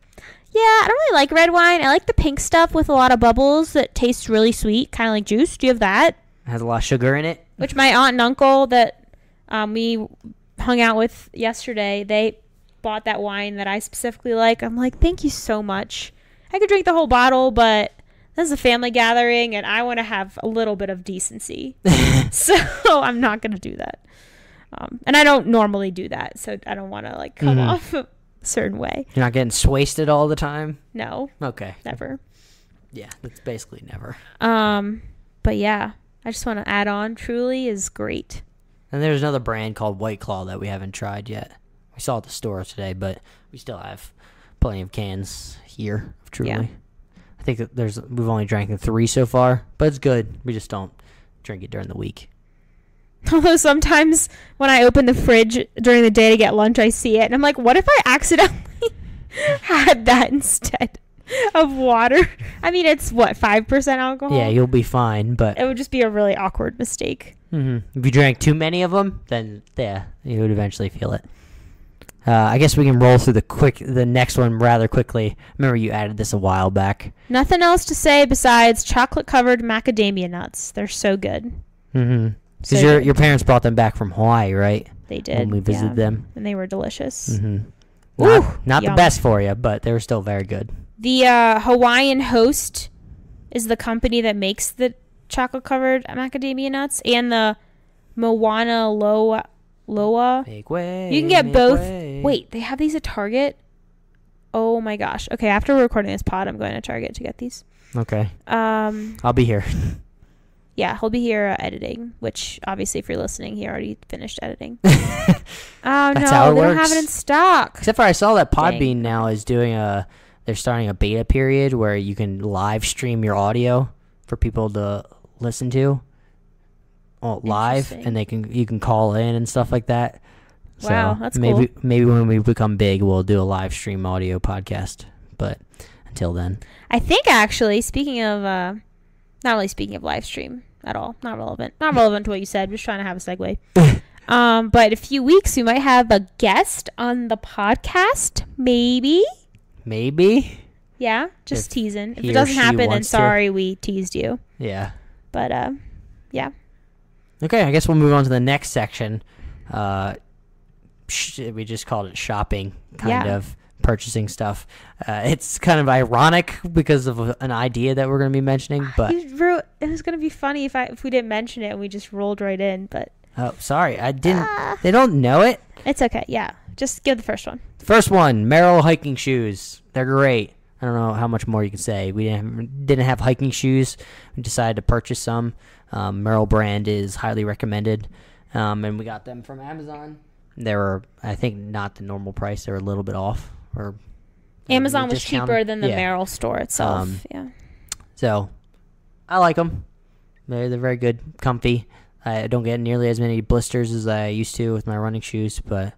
yeah, I don't really like red wine. I like the pink stuff with a lot of bubbles that tastes really sweet, kind of like juice. Do you have that? It has a lot of sugar in it. Which my aunt and uncle that um, we hung out with yesterday, they bought that wine that I specifically like. I'm like, thank you so much. I could drink the whole bottle, but this is a family gathering, and I want to have a little bit of decency. (laughs) (laughs) so I'm not gonna do that. Um, and I don't normally do that, so I don't want to like come Mhm. off (laughs) a certain way. You're not getting swasted all the time. No, Okay. never. Yeah, that's basically never. Um, but yeah, I just want to add on. Truly is great. And there's another brand called White Claw that we haven't tried yet. We saw at the store today, but we still have plenty of cans here of Truly. Yeah. I think that there's we've only drank three so far, but it's good. We just don't drink it during the week. (laughs) Although sometimes when I open the fridge during the day to get lunch, I see it and I'm like, what if I accidentally (laughs) had that instead of water? I mean, it's what, 5% alcohol? Yeah, you'll be fine, but It would just be a really awkward mistake. mhm, if you drank too many of them, then yeah, you would eventually feel it. Uh, I guess we can roll through the quick, the next one rather quickly. Remember, you added this a while back. Nothing else to say besides chocolate covered macadamia nuts. They're so good. Mm-hmm. So Because your good. your parents brought them back from Hawaii, right? They did. When we visited yeah. them. And they were delicious. Mm-hmm. Ooh, Not, not the best for you, but they were still very good. The uh, Hawaiian Host is the company that makes the chocolate covered macadamia nuts and the Mauna Loa Loa. Make way. You can get both. way. Wait, they have these at Target? Oh my gosh. Okay, after we're recording this pod, I'm going to Target to get these. Okay, Um, I'll be here. (laughs) yeah, he'll be here uh, editing, which obviously, if you're listening, he already finished editing. (laughs) oh That's no, how it they don't have it in stock. Except for I saw that Dang. Podbean now is doing a. They're starting a beta period where you can live stream your audio for people to listen to. Well, live, and they can you can call in and stuff like that. Wow, so that's maybe maybe when we become big, we'll do a live stream audio podcast. But until then, I think actually, speaking of, uh, not really speaking of live stream at all, not relevant, not relevant to what you said. Just trying to have a segue. (laughs) um, but a few weeks we might have a guest on the podcast, maybe. maybe Yeah, just If teasing. If it doesn't happen, then wants to. sorry we teased you. yeah. But uh, yeah, Okay, I guess we'll move on to the next section. Uh, sh- we just called it shopping, kind Yeah. of purchasing stuff. Uh, it's kind of ironic because of an idea that we're going to be mentioning, but it was gonna be funny if I if we didn't mention it and we just rolled right in. But oh, sorry, I didn't. Ah. They don't know it. it's okay. Yeah, just give the first one. First one, Merrell hiking shoes. They're great. I don't know how much more you can say. We didn't didn't have hiking shoes. We decided to purchase some. Um, Merrell brand is highly recommended, um, and we got them from Amazon. They were, I think, not the normal price. They were a little bit off, or Amazon was discounted. cheaper than the Yeah. Merrell store itself. Um, yeah. So, I like them. They're they're very good, comfy. I don't get nearly as many blisters as I used to with my running shoes, but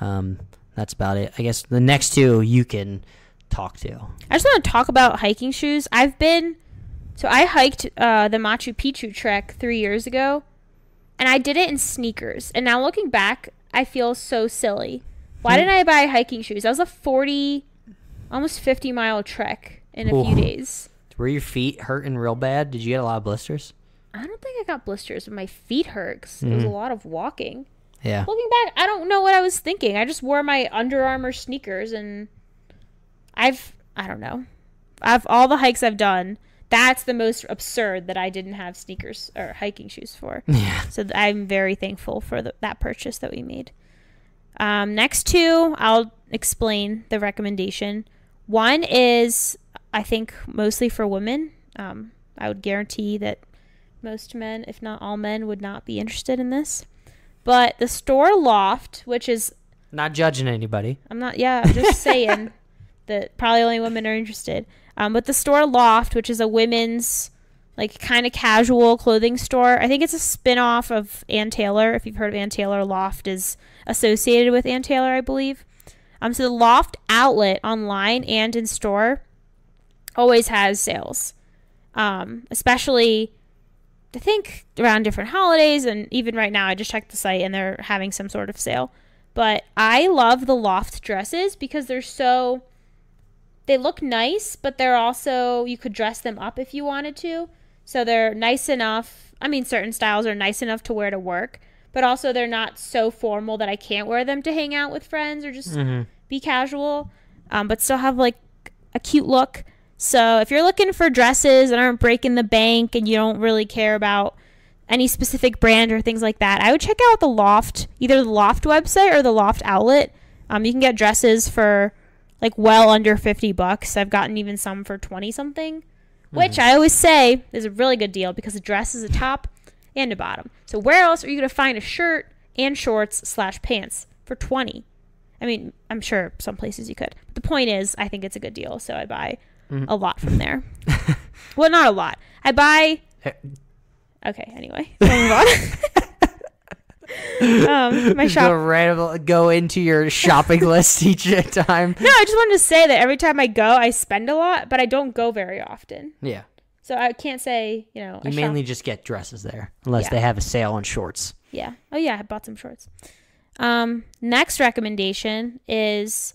um, that's about it. I guess the next two you can talk to. I just want to talk about hiking shoes. I've been, so I hiked uh, the Machu Picchu trek three years ago, and I did it in sneakers. And now looking back, I feel so silly. Why Hmm. didn't I buy hiking shoes? That was a 40, almost 50 mile trek in a few Ooh. days. Were your feet hurting real bad? Did you get a lot of blisters? I don't think I got blisters, but my feet hurt 'cause it was a Mhm. lot of walking. Yeah. Looking back, I don't know what I was thinking. I just wore my Under Armour sneakers, and I've I don't know. I've all the hikes I've done. That's the most absurd that I didn't have sneakers or hiking shoes for. (laughs) Yeah. So I'm very thankful for the, that purchase that we made. Um, next two, I'll explain the recommendation. One is, I think, mostly for women. Um, I would guarantee that most men, if not all men, would not be interested in this. But the store Loft, which is, Not judging anybody. I'm not, yeah, I'm just (laughs) saying that probably only women are interested. Um, but the store Loft, which is a women's, like, kind of casual clothing store, I think it's a spin off of Ann Taylor. If you've heard of Ann Taylor, Loft is associated with Ann Taylor, I believe. Um, so the Loft outlet online and in store always has sales. Um, especially, I think around different holidays, and even right now, I just checked the site and they're having some sort of sale. But I love the Loft dresses because they're so. They look nice, but they're also you could dress them up if you wanted to. So they're nice enough. I mean, certain styles are nice enough to wear to work, but also they're not so formal that I can't wear them to hang out with friends or just Mm-hmm. be casual, um, but still have like a cute look. So if you're looking for dresses that aren't breaking the bank and you don't really care about any specific brand or things like that, I would check out the Loft, either the Loft website or the Loft outlet. Um, you can get dresses for like well under 50 bucks. I've gotten even some for 20 something, which I always say is a really good deal because a dress is a top and a bottom. So where else are you going to find a shirt and shorts slash pants for 20? I mean, I'm sure some places you could. But the point is, I think it's a good deal, so I buy Mhm. a lot from there. (laughs) well, not a lot. I buy. Eh. Okay. Anyway. (laughs) (laughs) um, my shop. Go, right, go into your shopping (laughs) list each time. No, I just wanted to say that every time I go, I spend a lot, but I don't go very often. Yeah. So I can't say, you know, I You shop- mainly just get dresses there, unless Yeah. they have a sale on shorts. Yeah. Oh yeah, I bought some shorts. Um, next recommendation is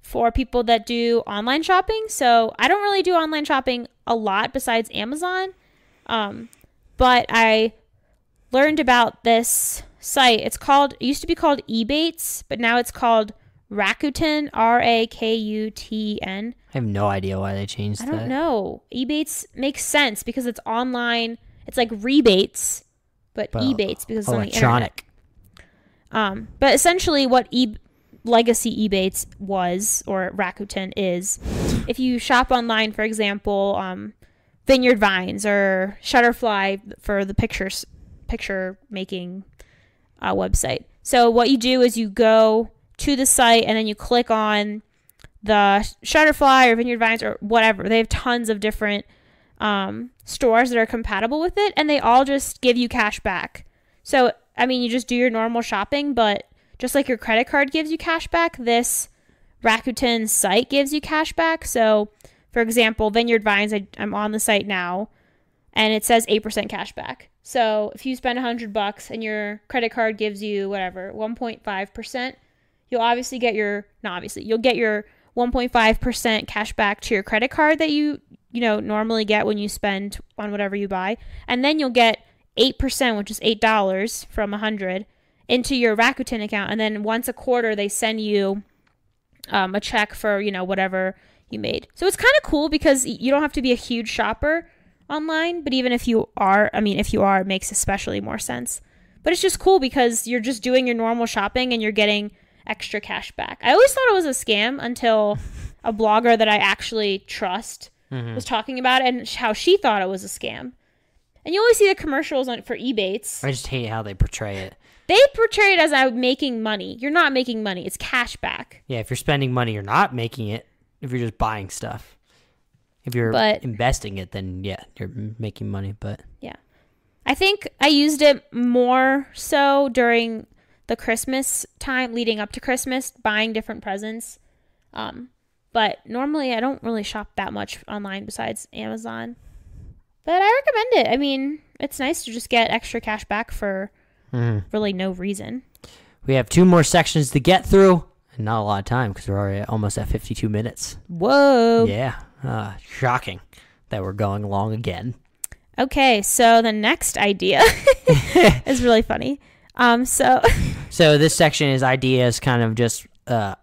for people that do online shopping. So I don't really do online shopping a lot besides Amazon. Um, but I learned about this site. It's called, it used to be called Ebates, but now it's called Rakuten, R A K U T N. I have no idea why they changed I don't know. Ebates makes sense because it's online. It's like rebates, but But Ebates because it's on the internet. Electronic. Um, but essentially, what e- legacy Ebates was, or Rakuten is, if you shop online, for example, um, Vineyard Vines or Shutterfly for the pictures, picture making uh, website. So what you do is you go to the site and then you click on the Shutterfly or Vineyard Vines or whatever. They have tons of different um, stores that are compatible with it, and they all just give you cash back. So I mean, you just do your normal shopping, but just like your credit card gives you cash back, this Rakuten site gives you cash back. So, for example, Vineyard Vines, I, I'm on the site now, and it says 8% cash back. So, if you spend 100 bucks and your credit card gives you whatever, 1.5%, you'll obviously get your, not obviously, you'll get your 1.5% cash back to your credit card that you, you know, normally get when you spend on whatever you buy. And then you'll get 8%, which is $8 from 100 into your Rakuten account. And then once a quarter, they send you um, a check for, you know, whatever you made. So it's kind of cool because you don't have to be a huge shopper online. But even if you are, I mean, if you are, it makes especially more sense. But it's just cool because you're just doing your normal shopping and you're getting extra cash back. I always thought it was a scam until a blogger that I actually trust Mhm. was talking about it and how she thought it was a scam. And you always see the commercials on for Ebates. I just hate how they portray it. They portray it as I'm making money. You're not making money. It's cash back. Yeah, if you're spending money, you're not making it. If you're just buying stuff, if you're But- investing it, then yeah, you're making money. But yeah, I think I used it more so during the Christmas time leading up to Christmas, buying different presents. Um, but normally I don't really shop that much online besides Amazon. But I recommend it. I mean, it's nice to just get extra cash back for Mhm. really no reason. we have two more sections to get through, and not a lot of time because we're already almost at 52 minutes. Whoa. Yeah, uh, shocking that we're going long again. Okay, so the next idea (laughs) (laughs) is really funny. Um, so (laughs) So this section is ideas, kind of just, uh,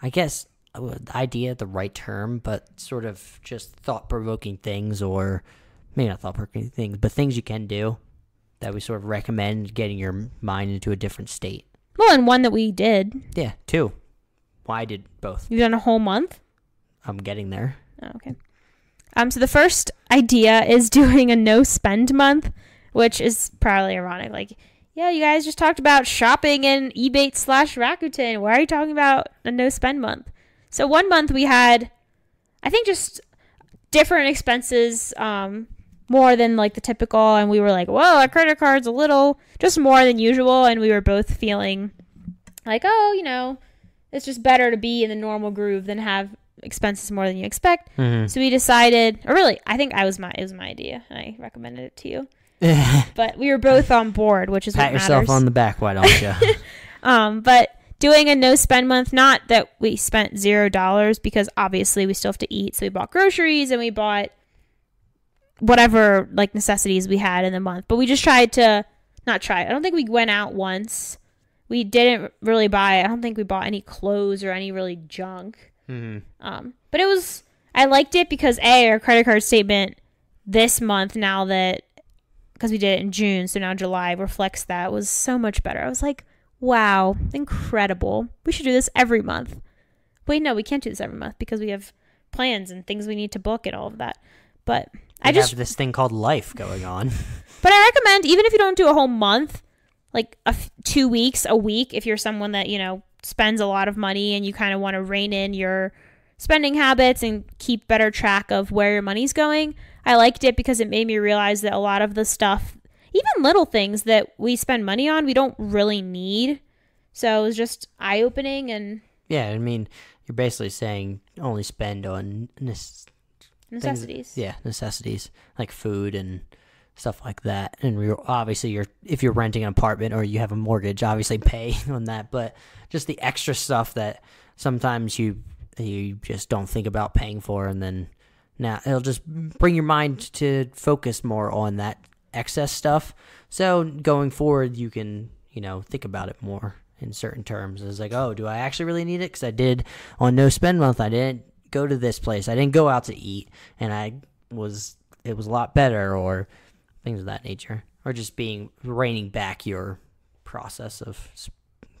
I guess, uh, idea the right term, but sort of just thought provoking things, or maybe not thought provoking things, but things you can do that we sort of recommend getting your mind into a different state. well, and one that we did. Yeah, two. Well, did both. You've done a whole month. I'm getting there. Oh, okay. Um, so the first idea is (laughs) doing a no spend month, which is probably ironic. Like, yeah, you guys just talked about shopping in Ebates slash Rakuten. Why are you talking about a no spend month? So one month we had, I think, just different expenses, um, more than like the typical, and we were like, whoa, our credit card's a little just more than usual, and we were both feeling like, oh, you know, it's just better to be in the normal groove than have expenses more than you expect. Mm-hmm. So we decided, or really, I think I was my it was my idea, and I recommended it to you. (laughs) But we were both on board, which is Pat what yourself matters. on the back, why don't you? (laughs) um, but doing a no spend month, not that we spent zero dollars because obviously we still have to eat. So we bought groceries and we bought whatever like necessities we had in the month. But we just tried to not try. I don't think we went out once. We didn't really buy. I don't think we bought any clothes or any really junk. Mm-hmm. Um, but it was I liked it because a our credit card statement this month now that because we did it in June, so now July reflects that was so much better. I was like, wow, incredible. We should do this every month. Wait, no, we can't do this every month because we have plans and things we need to book and all of that. But I I just have this thing called life going on. (laughs) but I recommend even if you don't do a whole month, like a f- two weeks, a week, if you're someone that you know spends a lot of money and you kind of want to rein in your spending habits and keep better track of where your money's going. I liked it because it made me realize that a lot of the stuff, even little things that we spend money on, we don't really need. So it was just eye opening and Yeah, I mean, you're basically saying only spend on nece- necessities. yeah necessities like food and stuff like that. And you're, obviously, you're if you're renting an apartment or you have a mortgage, obviously pay (laughs) on that. But just the extra stuff that sometimes you you just don't think about paying for, and then now it'll just bring your mind to focus more on that excess stuff. So going forward, you can you know think about it more in certain terms. It's like, oh, do I actually really need it? Because I did on no spend month, I didn't go to this place, I didn't go out to eat, and I was it was a lot better, or things of that nature, or just being reining back your process of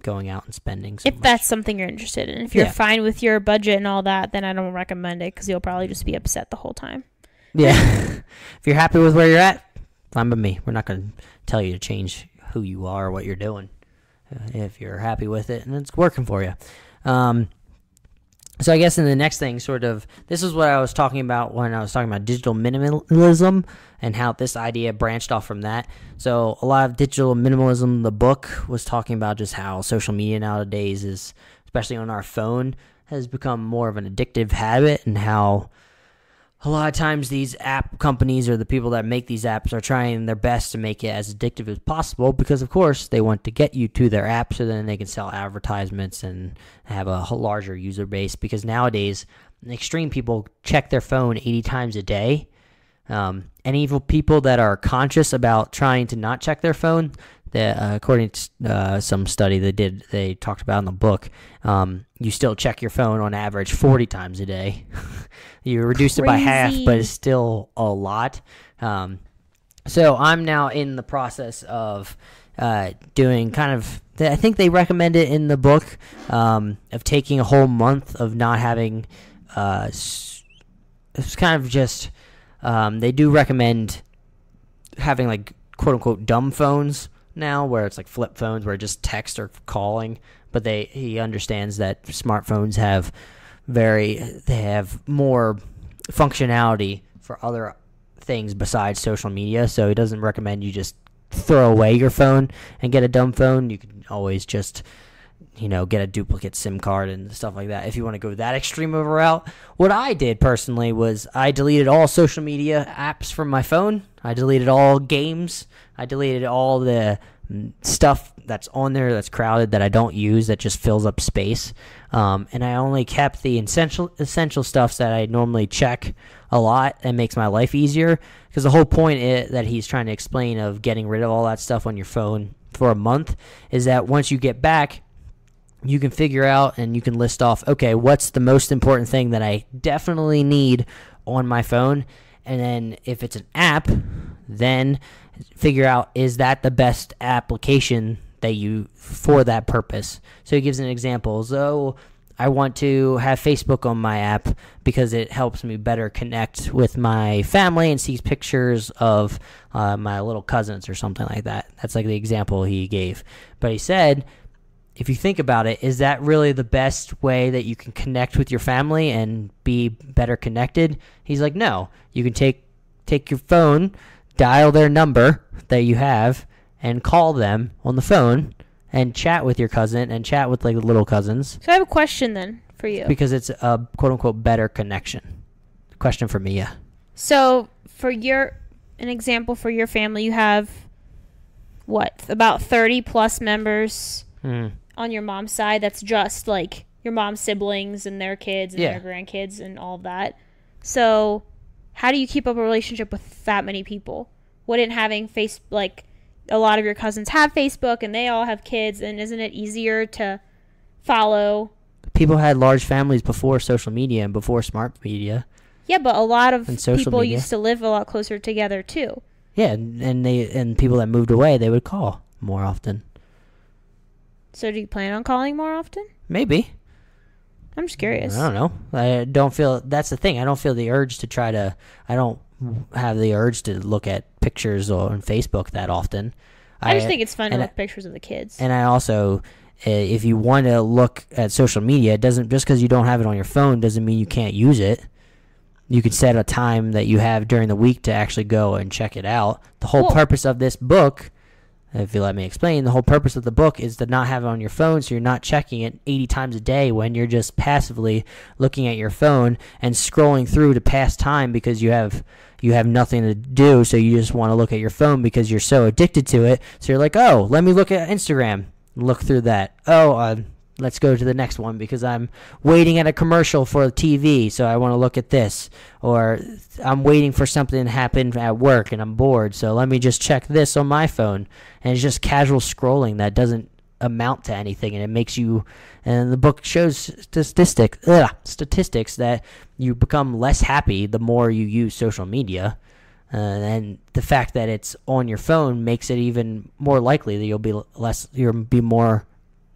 going out and spending. So if much. that's something you're interested in. If you're Yeah. fine with your budget and all that, then I don't recommend it because you'll probably just be upset the whole time. Yeah. (laughs) if you're happy with where you're at, fine by me. We're not going to tell you to change who you are or what you're doing. Uh, if you're happy with it and it's working for you. Um, so I guess in the next thing, sort of, this is what I was talking about when I was talking about digital minimalism and how this idea branched off from that. So a lot of digital minimalism, the book was talking about just how social media nowadays is, especially on our phone, has become more of an addictive habit and how a lot of times these app companies or the people that make these apps are trying their best to make it as addictive as possible because of course they want to get you to their app so then they can sell advertisements and have a larger user base because nowadays extreme people check their phone 80 times a day. Um, and even people that are conscious about trying to not check their phone that uh, according to uh, some study they did they talked about in the book um, you still check your phone on average 40 times a day. (laughs) You reduced it by half but it's still a lot. Um, so i'm now in the process of uh, doing kind of i think they recommend it in the book um, of taking a whole month of not having uh, it's kind of just um, they do recommend having like quote unquote dumb phones now where it's like flip phones where just text or calling but they he understands that smartphones have very they have more functionality for other things besides social media. So he doesn't recommend you just throw away your phone and get a dumb phone. You can always just you know, get a duplicate SIM card and stuff like that. If you want to go that extreme of a route, what I did personally was I deleted all social media apps from my phone. I deleted all games. I deleted all the mm, stuff that's on there that's crowded that I don't use that just fills up space. Um, and I only kept the essential essential stuff that I normally check a lot and makes my life easier. Because the whole point i that he's trying to explain of getting rid of all that stuff on your phone for a month is that once you get back, you can figure out and you can list off okay what's the most important thing that i definitely need on my phone? And then if it's an app then figure out is that the best application that you for that purpose? So he gives an example. So i want to have facebook on my app because it helps me better connect with my family and sees pictures of uh, my little cousins or something like that. That's like the example he gave. But he said if you think about it, is that really the best way that you can connect with your family and be better connected? He's like, no. You can take take your phone, dial their number that you have, and call them on the phone and chat with your cousin and chat with like the little cousins So I have a question then for you. because it's a quote unquote better connection. Question for Mia. So for your an example for your family, you have what about thirty plus members Hmm. On your mom's side. That's just like your mom's siblings and their kids and Yeah. their grandkids and all of that. So how do you keep up a relationship with that many people? Wouldn't having face like a lot of your cousins have Facebook and they all have kids, and isn't it easier to follow? People had large families before social media and before smart media. Yeah, but a lot of people media. used to live a lot closer together too. Yeah, and and they and people that moved away, they would call more often. So do you plan on calling more often? Maybe. I'm just curious. I don't know. I don't feel that's the thing. I don't feel the urge to try to. I don't have the urge to look at pictures on Facebook that often. I just think it's fun to look pictures of the kids. And I also, if you want to look at social media, it doesn't just because you don't have it on your phone doesn't mean you can't use it. You could set a time that you have during the week to actually go and check it out. The whole Well- purpose of this book if you let me explain, the whole purpose of the book is to not have it on your phone so you're not checking it 80 times a day when you're just passively looking at your phone and scrolling through to pass time because you have you have nothing to do so you just want to look at your phone because you're so addicted to it. So you're like, "Oh, let me look at Instagram." Look through that. Oh, uh, let's go to the next one because I'm waiting at a commercial for TV, so I want to look at this. Or I'm waiting for something to happen at work and I'm bored, so let me just check this on my phone. And it's just casual scrolling that doesn't amount to anything, and it makes you. And the book shows statistics, ugh, statistics that you become less happy the more you use social media. Uh, and the fact that it's on your phone makes it even more likely that you'll be less, you'll be more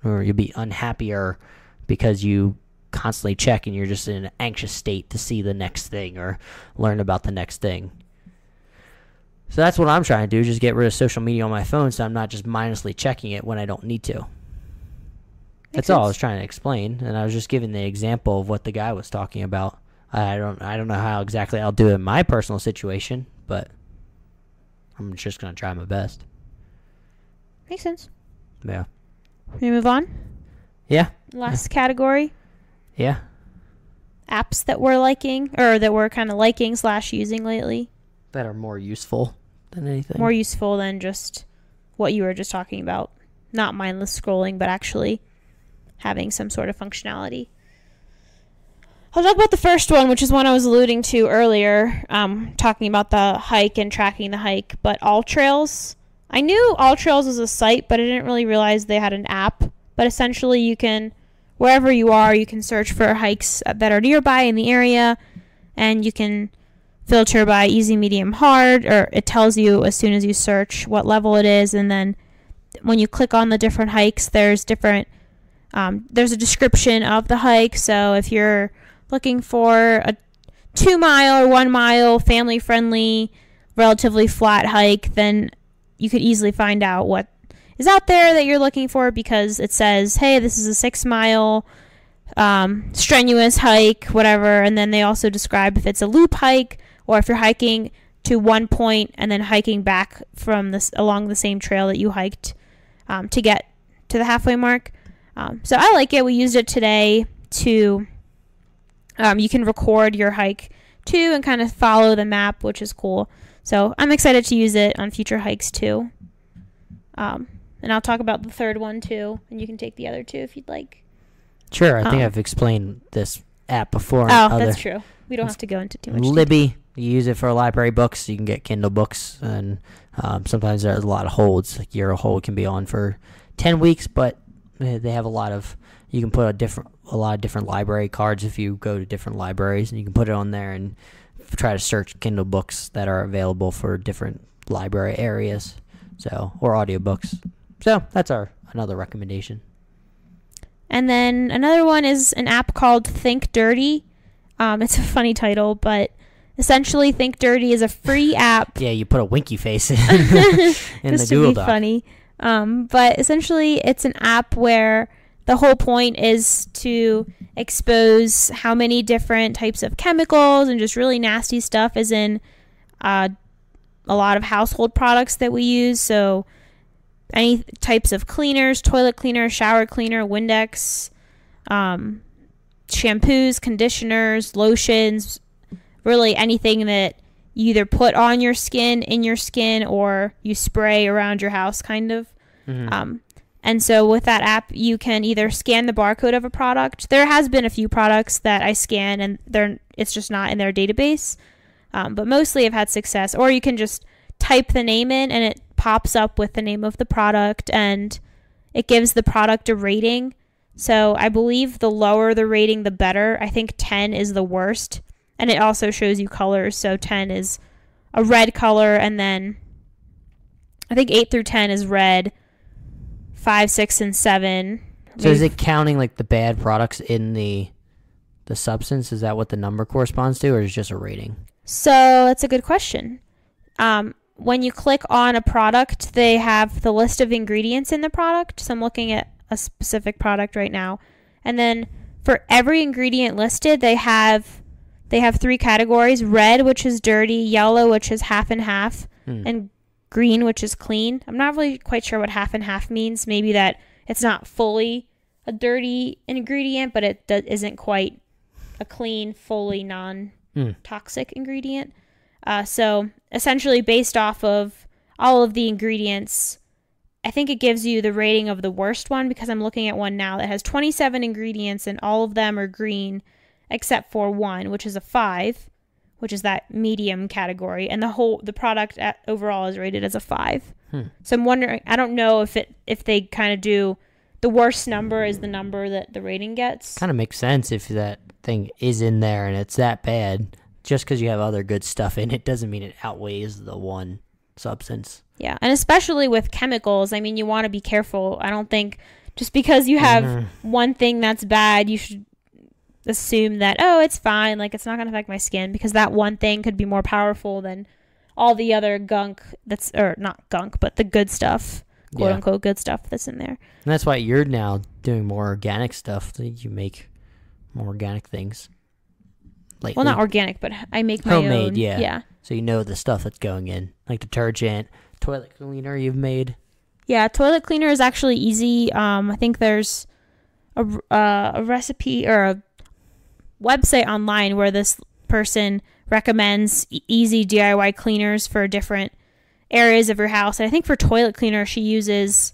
or you'll be unhappier because you constantly check and you're just in an anxious state to see the next thing or learn about the next thing. So that's what I'm trying to do, just get rid of social media on my phone so I'm not just mindlessly checking it when I don't need to. That's all I was trying to explain, and I was just giving the example of what the guy was talking about. I don't I don't know how exactly I'll do it in my personal situation, but I'm just gonna try my best. Makes sense. Yeah. We move on. Yeah. Last category: Yeah. apps that we're liking or that we're kind of liking slash using lately. That are more useful than anything. More useful than just what you were just talking about. Not mindless scrolling, but actually having some sort of functionality. I'll talk about the first one, which is one I was alluding to earlier, um, talking about the hike and tracking the hike. But All Trails, I knew All Trails was a site, but I didn't really realize they had an app. But essentially, you can, wherever you are, you can search for hikes that are nearby in the area, and you can filter by easy, medium, hard, or it tells you as soon as you search what level it is, and then when you click on the different hikes, there's different. Um, there's a description of the hike. So if you're looking for a two mile or one mile family friendly, relatively flat hike, then you could easily find out what is out there that you're looking for because it says, hey, this is a six mile um, strenuous hike, whatever. And then they also describe if it's a loop hike or if you're hiking to one point and then hiking back from this along the same trail that you hiked um, to get to the halfway mark. Um, so I like it. We used it today to um, you can record your hike too and kind of follow the map, which is cool. So I'm excited to use it on future hikes too. Um, and I'll talk about the third one too, and you can take the other two if you'd like. Sure, I think Um, I've explained this app before. Oh, other- that's true. We don't have to go into too much. detail. Libby, you use it for library books. You can get Kindle books, and um, sometimes there's a lot of holds. Like your hold can be on for ten weeks, but eh, they have a lot of. You can put a different, a lot of different library cards if you go to different libraries, and you can put it on there and try to search Kindle books that are available for different library areas. So or audiobooks. So that's our another recommendation. And then another one is an app called Think Dirty. Um, it's a funny title, but essentially, Think Dirty is a free (laughs) app. Yeah, you put a winky face (laughs) in, in the just to Google be Doc. funny. Um, but essentially, it's an app where the whole point is to expose how many different types of chemicals and just really nasty stuff is in uh, a lot of household products that we use. So, any types of cleaners, toilet cleaner, shower cleaner, Windex, um, shampoos, conditioners, lotions, really anything that you either put on your skin, in your skin, or you spray around your house, kind of. Mhm. Um, and so with that app, you can either scan the barcode of a product. There has been a few products that I scan and they're it's just not in their database, um, but mostly I've had success. Or you can just type the name in and it pops up with the name of the product and it gives the product a rating. So I believe the lower the rating, the better. I think 10 is the worst. And it also shows you colors. So 10 is a red color, and then I think 8 through 10 is red, 5, 6, and 7. So is it counting like the bad products in the the substance? Is that what the number corresponds to, or is it just a rating? So that's a good question. Um, when you click on a product, they have the list of ingredients in the product. So I'm looking at a specific product right now, and then for every ingredient listed, they have they have three categories: red, which is dirty; yellow, which is half and half; Hmm. and green, which is clean. I'm not really quite sure what half and half means. Maybe that it's not fully a dirty ingredient, but it do- isn't quite a clean, fully non Hmm. toxic ingredient. Uh, so essentially, based off of all of the ingredients, I think it gives you the rating of the worst one because I'm looking at one now that has 27 ingredients and all of them are green except for one, which is a five, which is that medium category, and the whole the product at, overall is rated as a five. Hmm. So I'm wondering. I don't know if it if they kind of do the worst number is the number that the rating gets. Kind of makes sense if that thing is in there and it's that bad. Just because you have other good stuff in it doesn't mean it outweighs the one substance. Yeah, and especially with chemicals, I mean, you want to be careful. I don't think just because you have Mhm. one thing that's bad, you should assume that oh, it's fine, like it's not going to affect my skin because that one thing could be more powerful than all the other gunk that's or not gunk, but the good stuff, quote Yeah. unquote good stuff that's in there. And that's why you're now doing more organic stuff. that You make more organic things. Lately. Well, not organic, but I make my Homemade, own. yeah. Yeah. so you know the stuff that's going in, like detergent, toilet cleaner you've made. Yeah, toilet cleaner is actually easy. Um, I think there's a, uh, a recipe or a website online where this person recommends easy DIY cleaners for different areas of your house. And I think for toilet cleaner, she uses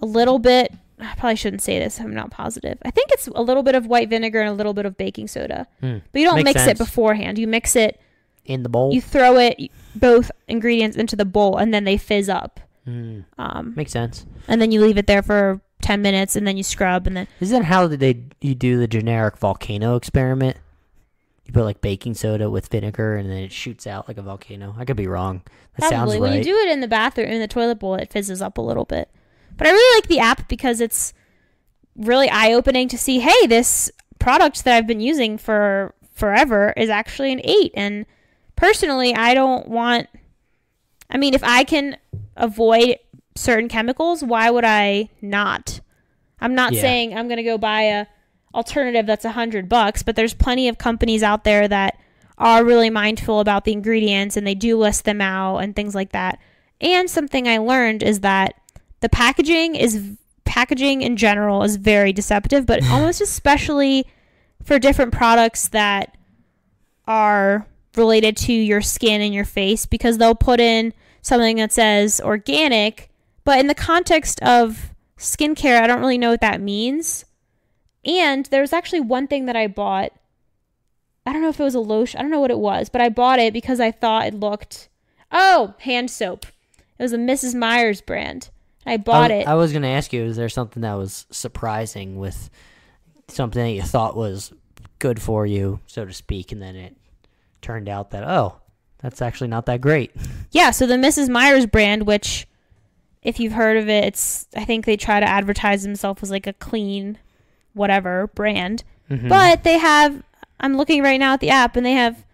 a little bit. I probably shouldn't say this. I'm not positive. I think it's a little bit of white vinegar and a little bit of baking soda. Hmm. But you don't mix sense. it beforehand. You mix it. In the bowl. You throw it both ingredients into the bowl, and then they fizz up. Hmm. Um, Makes sense. and then you leave it there for 10 minutes and then you scrub and then Is that how did they you do the generic volcano experiment? You put like baking soda with vinegar and then it shoots out like a volcano. I could be wrong. That sounds probably when you do it in the bathroom in the toilet bowl it fizzes up a little bit but i really like the app because it's really eye-opening to see hey this product that i've been using for forever is actually an 8 and personally i don't want i mean if i can avoid certain chemicals why would i not i'm not Yeah. saying i'm going to go buy a alternative that's a hundred bucks but there's plenty of companies out there that are really mindful about the ingredients and they do list them out and things like that and something i learned is that the packaging is packaging in general is very deceptive but (laughs) almost especially for different products that are related to your skin and your face because they'll put in something that says organic, but in the context of skincare, I don't really know what that means. And there was actually one thing that I bought. I don't know if it was a lotion. I don't know what it was, but I bought it because I thought it looked. Oh, hand soap. It was a Mrs. Meyer's brand. I bought I, it. I was going to ask you, is there something that was surprising with something that you thought was good for you, so to speak, and then it turned out that, oh, that's actually not that great. Yeah, so the Mrs. Meyer's brand, which, if you've heard of it, it's I think they try to advertise themselves as like a clean, whatever brand. Mhm. But they have. I'm looking right now at the app, and they have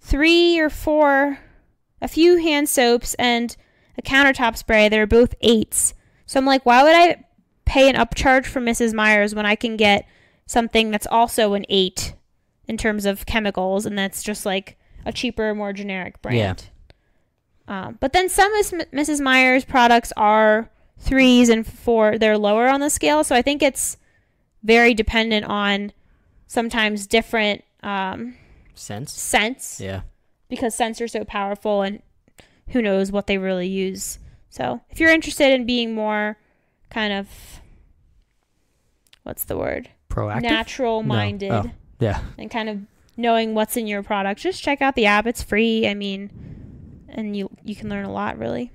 three or four, a few hand soaps and a countertop spray. They're both eights. So I'm like, why would I pay an upcharge for Mrs. Meyer's when I can get something that's also an eight in terms of chemicals, and that's just like a cheaper, more generic brand. Yeah. Um, but then some Miss- Mrs. Meyer's products are threes and four. They're lower on the scale, so I think it's very dependent on sometimes different um, Sense? scents Yeah. because scents are so powerful, and who knows what they really use. So if you're interested in being more kind of what's the word Proactive? natural minded Oh, yeah. and kind of knowing what's in your product, just check out the app. It's free. I mean, and you you can learn a lot really.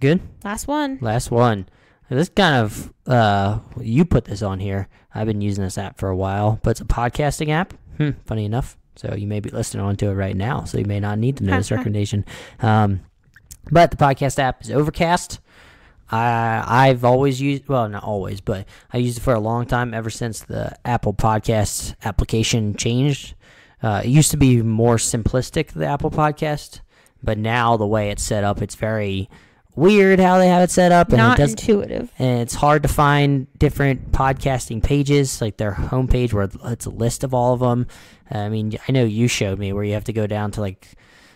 Good. Last one. Last one. This kind of uh, you put this on here. I've been using this app for a while, but it's a podcasting app. Hmm, funny enough. So you may be listening onto it right now, so you may not need to know this (laughs) recommendation. Um, but the podcast app is Overcast. I I've always used well, not always, but I used it for a long time. Ever since the Apple Podcasts application changed, uh, it used to be more simplistic the Apple Podcast, but now the way it's set up, it's very weird how they have it set up, and Not it does intuitive. and it's hard to find different podcasting pages, like their homepage where it's a list of all of them. I mean, I know you showed me where you have to go down to like,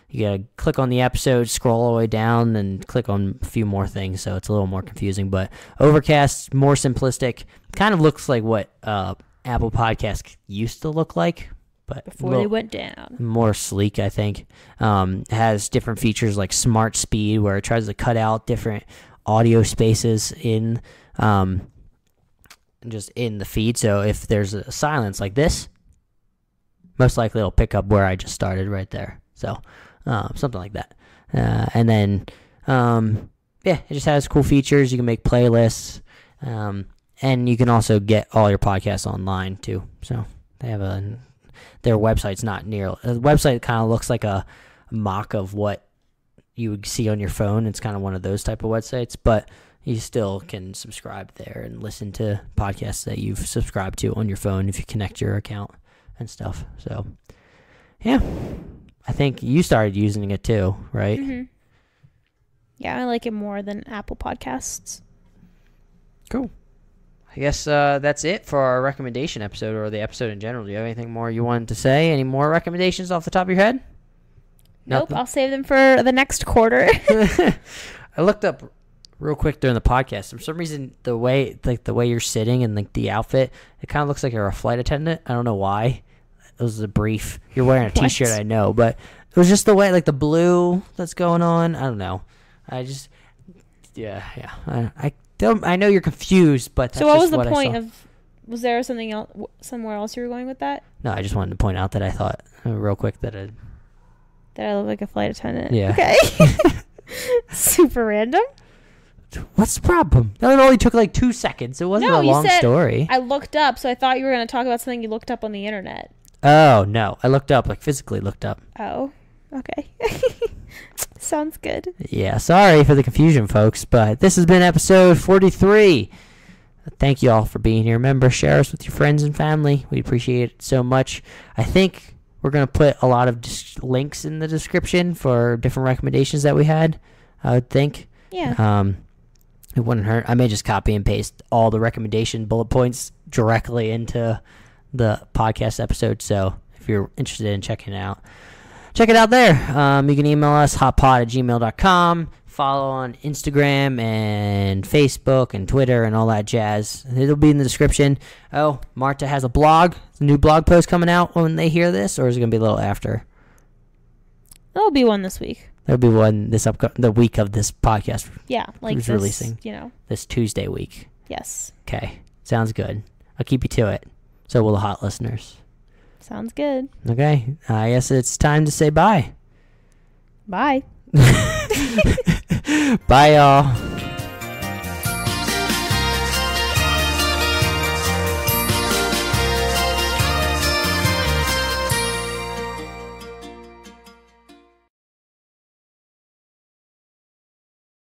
you gotta click on the episode, scroll all the way down, and click on a few more things. So it's a little more confusing. But Overcast, more simplistic, kind of looks like what uh, Apple Podcast used to look like, but Before little- they went down. more sleek, I think. Um, has different features like smart speed, where it tries to cut out different audio spaces in um, just in the feed. So if there's a silence like this, most likely it'll pick up where I just started right there. So um, something like that. Uh, and then um, yeah, it just has cool features. You can make playlists, um, and you can also get all your podcasts online too. So they have a their website's not near the website kind of looks like a mock of what you would see on your phone. It's kind of one of those type of websites but you still can subscribe there and listen to podcasts that you've subscribed to on your phone if you connect your account and stuff. So yeah i think you started using it too right? Hmm Yeah, I like it more than Apple Podcasts. I guess uh, that's it for our recommendation episode or the episode in general. Do you have anything more you wanted to say? Any more recommendations off the top of your head? Nope, Nothing? I'll save them for the next quarter. (laughs) (laughs) I looked up real quick during the podcast. For some reason, the way like the way you're sitting and like the outfit, it kind of looks like you're a flight attendant. I don't know why. It was a brief. You're wearing a (laughs) t-shirt, I know, but it was just the way like the blue that's going on. I don't know. I just yeah yeah. I, I I know you're confused, but that's so, what was the what point of? Was there something else, somewhere else you were going with that? No, I just wanted to point out that I thought uh, real quick that it, That I look like a flight attendant. Yeah. Okay. (laughs) (laughs) Super random. what's the problem? That only took like two seconds. It wasn't No, a you long said- story. I looked up, so I thought you were going to talk about something you looked up on the internet. oh no, I looked up like physically looked up. Oh, okay. (laughs) Sounds good. Yeah, sorry for the confusion, folks, but this has been episode 43. Thank you all for being here. Remember, share us with your friends and family. We appreciate it so much. I think we're going to put a lot of dis- links in the description for different recommendations that we had. I would think. Yeah. Um, it wouldn't hurt. I may just copy and paste all the recommendation bullet points directly into the podcast episode. So if you're interested in checking it out, check it out there. Um, you can email us hawtpod at gmail.com. Follow on Instagram and Facebook and Twitter and all that jazz. It'll be in the description. Oh, Marta has a blog. A new blog post coming out when they hear this, or is it going to be a little after? There'll be one this week. There'll be one this up the week of this podcast, Yeah, like this, releasing? You know. this Tuesday week. Yes. Okay, sounds good. I'll keep you to it. So will the hot listeners. Sounds good. Okay, I guess it's time to say bye. Bye. (laughs) Bye, y'all.